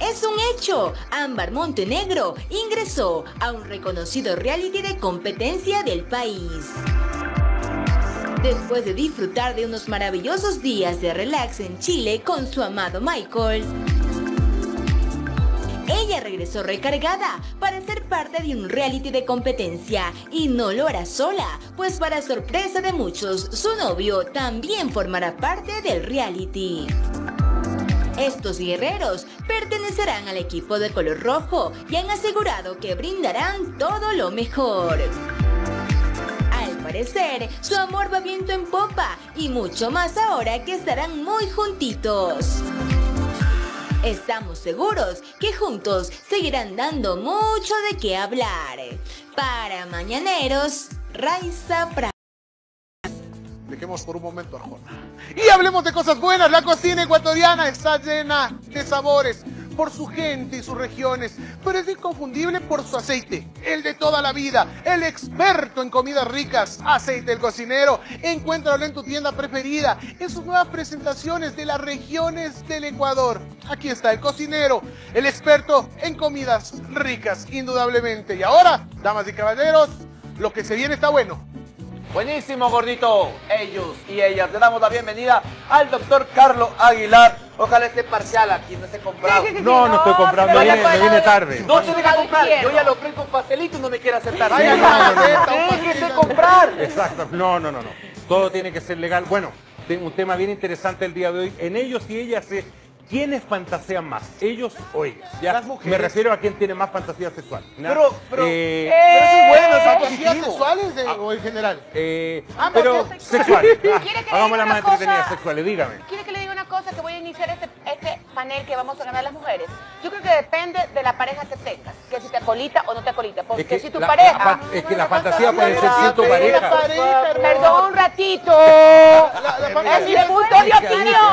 Es un hecho, Ámbar Montenegro ingresó a un reconocido reality de competencia del país. Después de disfrutar de unos maravillosos días de relax en Chile con su amado Michael, ella regresó recargada para ser parte de un reality de competencia y no lo hará sola, pues para sorpresa de muchos, su novio también formará parte del reality. Estos guerreros pertenecerán al equipo de color rojo y han asegurado que brindarán todo lo mejor. Al parecer, su amor va viento en popa y mucho más ahora que estarán muy juntitos. Estamos seguros que juntos seguirán dando mucho de qué hablar. Para Mañaneros, Raiza Pra. Dejemos por un momento Arjona. Y hablemos de cosas buenas. La cocina ecuatoriana está llena de sabores por su gente y sus regiones, pero es inconfundible por su aceite, el de toda la vida, el experto en comidas ricas, aceite del cocinero. Encuéntralo en tu tienda preferida, en sus nuevas presentaciones de las regiones del Ecuador. Aquí está el cocinero, el experto en comidas ricas, indudablemente. Y ahora, damas y caballeros, lo que se viene está bueno. Buenísimo, gordito. Ellos y ellas. Le damos la bienvenida al doctor Carlos Aguilar. Ojalá esté parcial aquí, no esté comprado. No, no estoy comprando, me viene, me viene tarde. No se deja comprar. Yo ya lo ofrezco con pastelito y no me quiere aceptar. Sí, vaya, no, no, no. Déjese comprar. Exacto, no, no, no, no. Todo tiene que ser legal. Bueno, tengo un tema bien interesante el día de hoy. En ellos y ellas es quiénes fantasean más, ellos o ellas. ¿ya? Las mujeres. Me refiero a quién tiene más fantasía sexual. Pero- pero- Eh, Pero eso es bueno, es ¿Fantasías positivo. sexuales de- o en general? eh, Ah, pero sexuales. Ah, ¿Quiere que diga Hagámosla más entretenida, sexuales, dígame. ¿Quiere que le diga una cosa? Que voy a iniciar este, este panel que vamos a ganar las mujeres. Yo creo que depende de la pareja que tengas, que si te acolita o no te acolita. Porque Es que si tu la- pareja... la es que la fantasía puede ser sin tu pareja. Perdón un ratito. La- la es mi punto de opinión.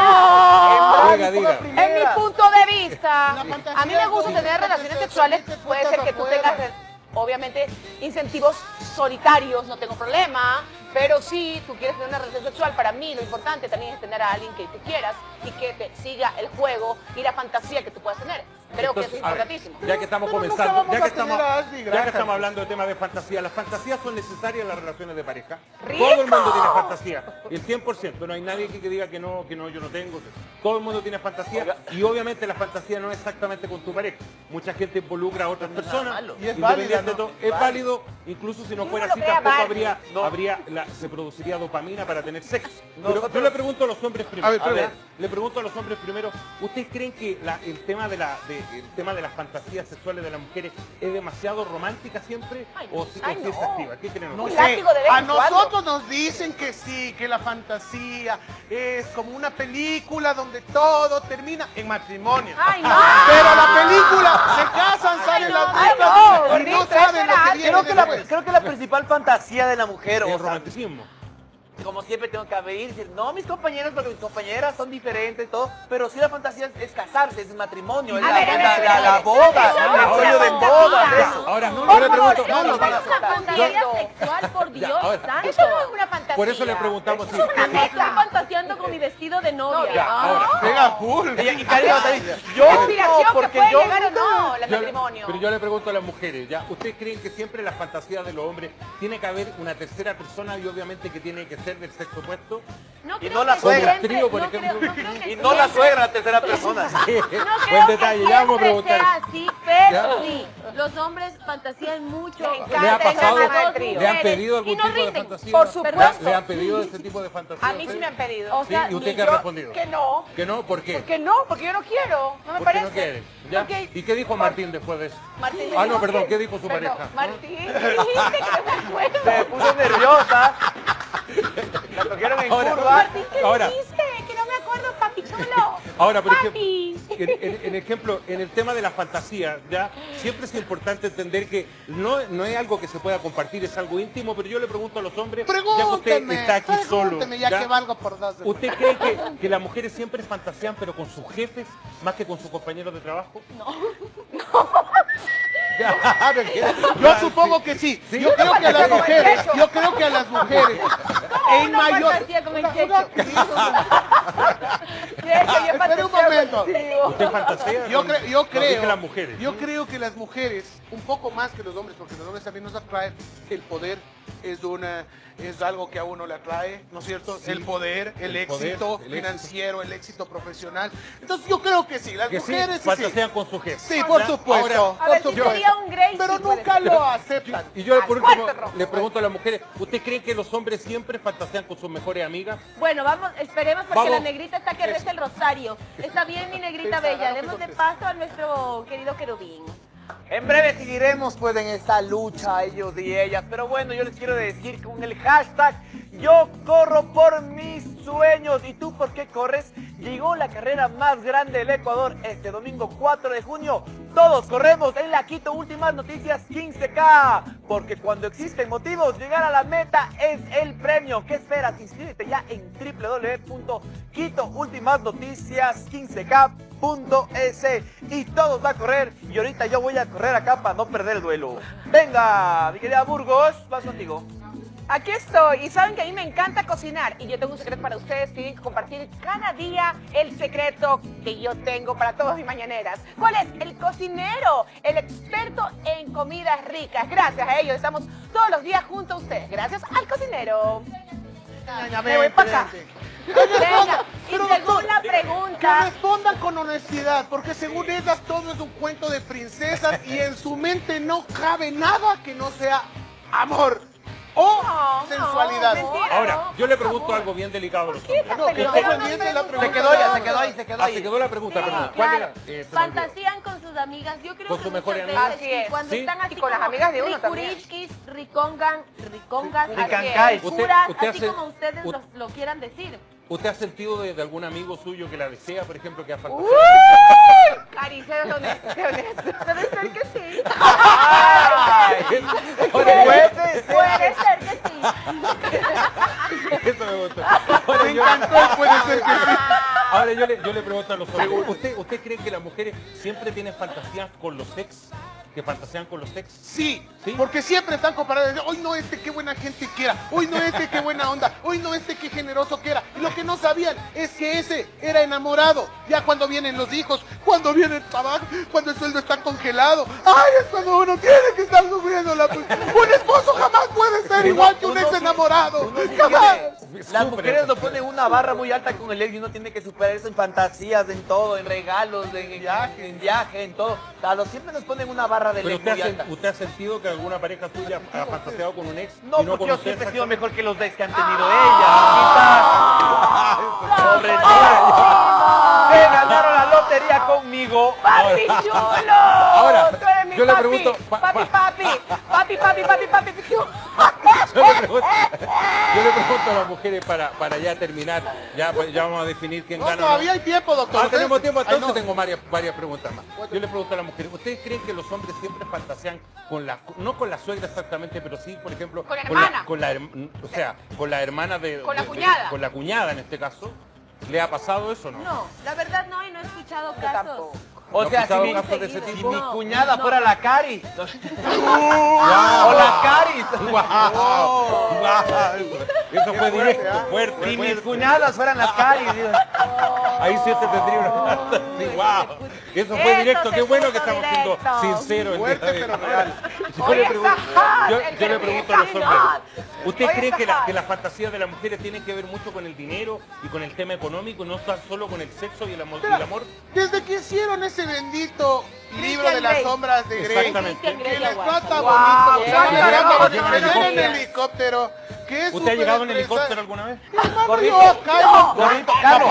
Diga, diga. Es mi punto de vista. A mí me gusta tener relaciones sexuales. Puede ser que tú tengas, obviamente, incentivos solitarios, no tengo problema. Pero si tú quieres tener una relación sexual, para mí lo importante también es tener a alguien que tú quieras y que te siga el juego y la fantasía que tú puedas tener. Creo que es ver, importantísimo. ya que estamos Pero comenzando, ya que estamos, ya que estamos hablando de temas de fantasía, las fantasías son necesarias en las relaciones de pareja. ¡Rico! Todo el mundo tiene fantasía, el 100%, no hay nadie aquí que diga que no, que no, yo no tengo. Todo el mundo tiene fantasía y obviamente la fantasía no es exactamente con tu pareja. Mucha gente involucra a otras personas. Y es de ¿no? todo, es válido, incluso si no fuera así tampoco habría, No. habría la- se produciría dopamina para tener sexo. Pero Nosotros- yo le pregunto a los hombres primero. A ver, A ver, pregunta. le pregunto a los hombres primero, ¿ustedes creen que la- el tema de la de- el tema de las fantasías sexuales de las mujeres es demasiado romántica siempre Ay, o si, ay, es activa? ¿Qué creen No sé, a nosotros nos dicen que sí, que la fantasía es como una película donde todo termina en matrimonio. Ay, no. Pero la película, se casan, salen no, las no, y no saben lo que viene Creo que, la, después. creo que la principal fantasía de la mujer, o el sea, romanticismo. Como siempre tengo que abrir y decir, no mis compañeros, porque mis compañeras son diferentes, todo, pero sí la fantasía es, es casarse, es matrimonio, es A la, ver, a la- ver, la- la boda, el no rollo de boda, eso. Ahora, Por yo le pregunto, eso no, no no, es no, una fantasía Yo- sexual, por Dios santo. Eso no es una fantasía. Por eso le preguntamos si... Estoy fantaseando con mi vestido de novia. Ahora, Pega full. Y, y Karen va a decir, ¿Qué yo no, que porque puede yo... llegar o no el Yo- matrimonio. pero yo le pregunto a las mujeres, ¿ya? ¿Ustedes creen que siempre las fantasías de los hombres tiene que haber una tercera persona y obviamente que tiene que ser del sexo opuesto? No Y no la suegra. siempre- Trío, por no ejemplo. creo- no creo Y no la suegra, la tercera persona. No creo Buen detalle, que ya vamos a preguntar. sea así, pero sí, los hombres fantasían mucho. Les ¿Le ha encanta pasado? de. ¿Le han pedido algún y no tipo de rinden. fantasía? Por ¿Le- supuesto. ¿Le han pedido ese tipo de fantasía? A mí sí me han pedido. O Sí, sea, ¿y usted qué ha respondido? Que no. ¿Que no? ¿Por qué? Porque no, porque yo no quiero. No me ¿Por qué parece. ¿Y qué dijo Martín después de eso? Martín Ah, no, perdón, ¿qué dijo su pareja? Martín, ¿qué dijiste? Que no me acuerdo. Se puso nerviosa. La cogieron en Ahora- curva. Martín, ¿qué Ahora. Chulo. Ahora, por ejemplo, en, en- en ejemplo, en el tema de la fantasía, ya siempre es importante entender que no, no es algo que se pueda compartir, es algo íntimo, pero yo le pregunto a los hombres, ya que usted está aquí solo, pregúnteme, ya ¿ya? que valgo por dos. de- ¿usted cree que, que las mujeres siempre fantasean pero con sus jefes más que con sus compañeros de trabajo? No. Yo supongo que sí. Yo creo que a las mujeres, yo creo que a las mujeres, en mayor... Espere un momento. contigo. ¿Usted fantasea? Yo, cre- yo creo, dije las mujeres. yo creo que las mujeres, un poco más que los hombres, porque los hombres también nos atraen, el poder es una es algo que a uno le atrae, ¿no es cierto? Sí. El poder, el, El poder, éxito el éxito. financiero, el éxito profesional. Entonces yo creo que sí, las que mujeres sí, sí. fantasean con sus jefes. Sí, por supuesto. Ahora, A por ver, supuesto. un Gracie. Pero nunca lo aceptan. Y yo por último le pregunto a las mujeres, ¿usted cree que los hombres siempre fantasean con sus mejores amigas? Bueno, vamos, esperemos porque Vamos. la negrita está que reza el rosario. Está bien, mi negrita bella. Demos de paso a nuestro querido querubín. En breve seguiremos pues en esta lucha ellos y ellas, pero bueno, yo les quiero decir con el hashtag yo corro por mis sueños. Y tú por qué corres, llegó la carrera más grande del Ecuador este domingo 4 de junio. Todos corremos en la Quito Últimas Noticias 15K, porque cuando existen motivos, llegar a la meta es el premio. ¿Qué esperas? Inscríbete ya en www.quitoultimasnoticias15k.es y todos va a correr y ahorita yo voy a correr acá para no perder el duelo. Venga, mi querida Burgos, vas contigo. Aquí estoy y saben que a mí me encanta cocinar y yo tengo un secreto para ustedes. Tienen que compartir cada día el secreto que yo tengo para todas mis mañaneras. ¿Cuál es? El cocinero, el experto en comidas ricas. Gracias a ellos estamos todos los días junto a ustedes. Gracias al cocinero. Me voy para acá. Venga, Pero, doctor, la Que pregunta, respondan con honestidad, porque según ellas todo es un cuento de princesas y en su mente no cabe nada que no sea amor o No, sensualidad. no, mentira. Ahora, no, yo le pregunto favor. algo bien delicado a los. Se quedó ya, se quedó ahí, se quedó Ah, ahí. se quedó la pregunta, Sí, perdón. ¿Cuál claro. era? Eh, fantasían con sus amigas. Yo creo Con que muchas veces, Así es. cuando Sí. están así Y con las amigas de uno también. ricongan, ricongas, así, Usted- así como ustedes u- lo, lo quieran decir. ¿Usted ha sentido de, de algún amigo suyo que la desea, por ejemplo, que ha fantaseado? Caricia, de honesto, de honesto. Debe ser que sí. Puede ser. Puede ser que sí. Eso me gustó. Ahora Me yo- encantó puede ser que sí. Ahora yo le, yo le pregunto a los hombres, ¿usted, ¿usted cree que las mujeres siempre tienen fantasías con los ex? ¿Que fantasean con los ex? Sí, ¿Sí? porque siempre están comparados. Hoy no este qué buena gente que era. Hoy no este qué buena onda. Hoy no este qué generoso que era. Y lo que no sabían es que ese era enamorado. Ya cuando vienen los hijos, cuando viene el trabajo, cuando el sueldo está congelado. Ay, es cuando uno tiene que estar sufriendo la... Un esposo jamás puede ser igual que un ex enamorado. Jamás. Las mujeres lo ponen una barra muy alta con el ex y uno tiene que superar eso en fantasías, en todo, en regalos, en, viaje, en viaje, en todo. Lo- siempre nos ponen una barra del ¿Pero ex usted muy ha, alta. sen- usted ha sentido que alguna pareja suya ha fantaseado con un ex? No, porque yo siempre he sido mejor que los ex que han tenido. Sobre todo. Se ganaron la lotería conmigo. ¡Papi chulo! Ahora, yo le papi. pregunto, pa- papi, pa- papi, papi, papi, papi, papi, chulo. le pregunto, yo le pregunto a las mujeres para, para ya terminar, ya, pues, ya vamos a definir quién No, gana. todavía hay tiempo, doctor. Ah, tenemos tiempo, Ay, entonces no. tengo varias, varias preguntas más. Yo le pregunto a las mujeres, ¿ustedes creen que los hombres siempre fantasean con la, no con la suegra exactamente, pero sí, por ejemplo, Con la con la, hermana. con la herm- o sea, con la hermana de, Con la de- de- cuñada. con la cuñada en este caso? ¿Le ha pasado eso o no? No, la verdad no, y no he escuchado casos. O ¿No sea, si mi, si mi cuñada no. fuera la Cari. O la Caris. Eso fue directo, fuerte. Si mis cuñadas fueran las Caris. digo. Ahí sí se tendría una sí, wow. Eso fue Eso directo, qué bueno que estamos siendo sinceros. el Fuerte, día de pero real. Yo Oye, le pregunto, yo, le que pregunto a los hombres, no. ¿ustedes Oye, creen que, la, que las fantasías de las mujeres tienen que ver mucho con el dinero y con el tema económico, no tan solo con el sexo y el amor? y el amor? Desde que hicieron ese bendito libro de las sombras de Grey, Exactamente. Que les aguanta. trata Wow, bonito, que qué que en en helicóptero. que es ¿Usted ha llegado en helicóptero alguna vez? Gordito. Gordito, Carlos,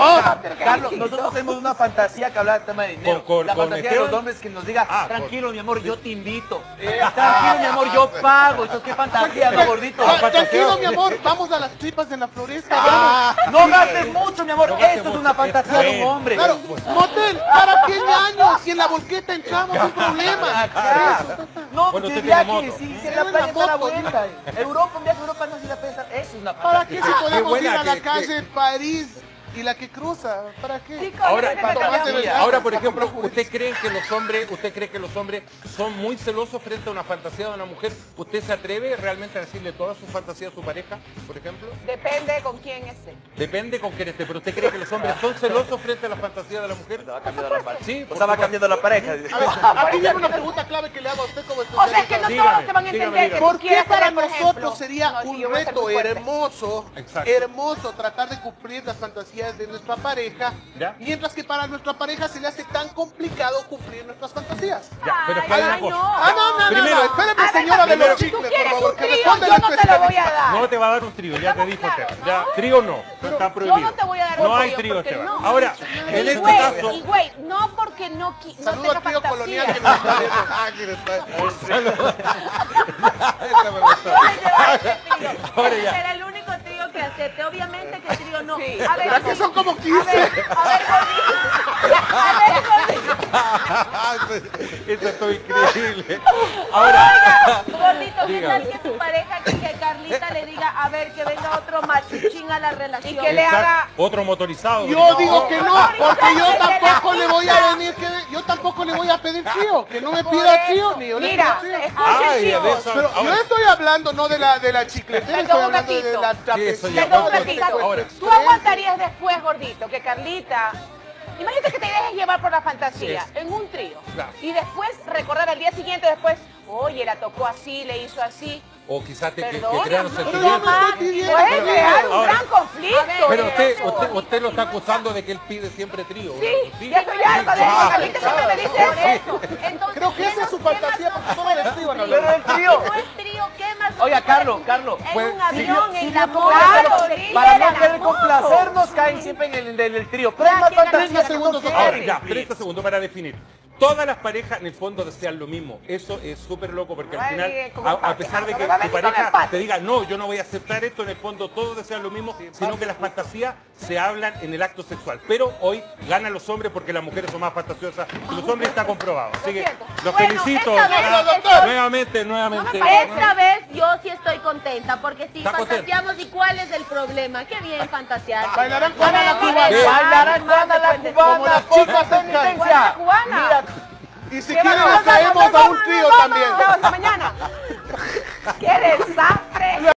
Carlos, nosotros tenemos una fantasía que habla del tema de dinero. Con- con- la con fantasía de los hombres que nos diga, Ah, tranquilo mi amor, yo te invito. Eh, tranquilo mi amor, yo pago. Entonces, ¿qué fantasía, no, gordito? Ah, Tranquilo, mi amor, vamos a las tripas en la floresta. Ah. vamos. No gastes mucho, mi amor. Esto es una fantasía de un hombre. Claro, motel, ¿para qué años? Si en la volqueta sin problema. Acá. No, Bueno, de viaje, si la playa está vuelta. Europa, un viaje a Europa no se la pesa. Eso es una ¿Para qué si podemos ir a la calle París y la que cruza? ¿Para qué? Chicos, Ahora, para. Ahora, por ejemplo, ¿usted cree que los hombres, usted cree que los hombres son muy celosos frente a una fantasía de una mujer? ¿Usted se atreve realmente a decirle todas sus fantasías a su pareja, por ejemplo? Depende con quién esté. Depende con quién esté, pero ¿usted cree que los hombres son celosos frente a la fantasía de la mujer? Va cambiando la pareja. Sí, O sea, va cambiando la pareja. A ver, aquí viene una pregunta clave que le hago a usted como O sea, es que especialista. no Dígame, todos se van a entender dígame. ¿Por qué para por nosotros ejemplo, sería no, un reto hermoso, Exacto. hermoso tratar de cumplir las fantasías de nuestra pareja, ¿Ya? mientras que para nuestra pareja se le hace tan complicado cumplir nuestras fantasías? Ya, pero Ay, espera una ay, cosa. no. Ah, no, no, Primero- no, no, espérame, A ver, señora de primero- los Si tú chicles, quieres por favor, un que trío, responda yo el no te lo voy a dar. No te va a dar un trío, ya te dijo claro, Esteban. Ya, ¿no? trío no, está prohibido. no te voy a dar No un hay trío, Esteban. no. Ahora, en Y este caso... y güey, no porque no, qui- no Saludo al tenga tío colonial que fantasía. nos está viendo. Ah, que nos está- Esta me gustó. Ahora ya. Será el único trío que acepte. Obviamente que trío no. Sí. A ver, ¿Verdad que son como 15? A ver, gordito. A ver, gordito. Esto es todo increíble. Ahora, Gordito, ¿qué tal que su pareja, que, que Carlita le diga, a ver, que venga otro machuchín a la relación? Y que le haga- otro motorizado. Yo digo que no, porque yo tampoco le voy a venir, que yo tampoco le voy a pedir tío, que no me pida tío, ni yo le Mira, pido tío. Ay, Pero yo estoy hablando no de la de la chicletera, estoy hablando de la eso ya Perdón. Ahora. Tú aguantarías después, gordito, que Carlita. Imagínate que te dejes llevar por la fantasía en un trío. Claro. Y después recordar al día siguiente, después, oye, la tocó así, le hizo así. O quizás te, que, Pero yo sentimientos. Puede crear un Ahora- gran conflicto. Pero ¿eh? usted, usted, usted lo está acusando de que él pide siempre trío. Sí, ¿sí? ya estoy harta de eso. Carlita siempre me dice Por eso. Entonces, Creo que ¿qué esa es su fantasía, porque solo del trío. Pero el trío. No es trío, ¿qué más no Oiga, se puede Carlos? Carlos, En pues, un sí, avión, en la Para no querer complacernos, caen siempre en el, en el trío. Pero Ya, más 30 que segundos, no Ahora, quieren. ya, 30 segundos para definir. Todas las parejas en el fondo desean lo mismo. Eso es súper loco porque al final, a, pesar de que tu pareja te diga, no, yo no voy a aceptar esto, en el fondo todos desean lo mismo, sino que las fantasías se hablan en el acto sexual. Pero hoy ganan los hombres porque las mujeres son más fantasiosas que los hombres, está comprobado. Así que los Bueno, felicito. esta vez, Ah, doctor. Nuevamente, nuevamente. Esta vez yo sí estoy contenta, porque si fantaseamos, ¿y cuál es el problema? Qué bien fantasear. Bailarán con la cubana. Bailarán con la cubana, Como las chicas en penitencia. ¿Cuál es la cubana? Mira, y si quieren le traemos a un tío también. mañana. ¡Qué desastre!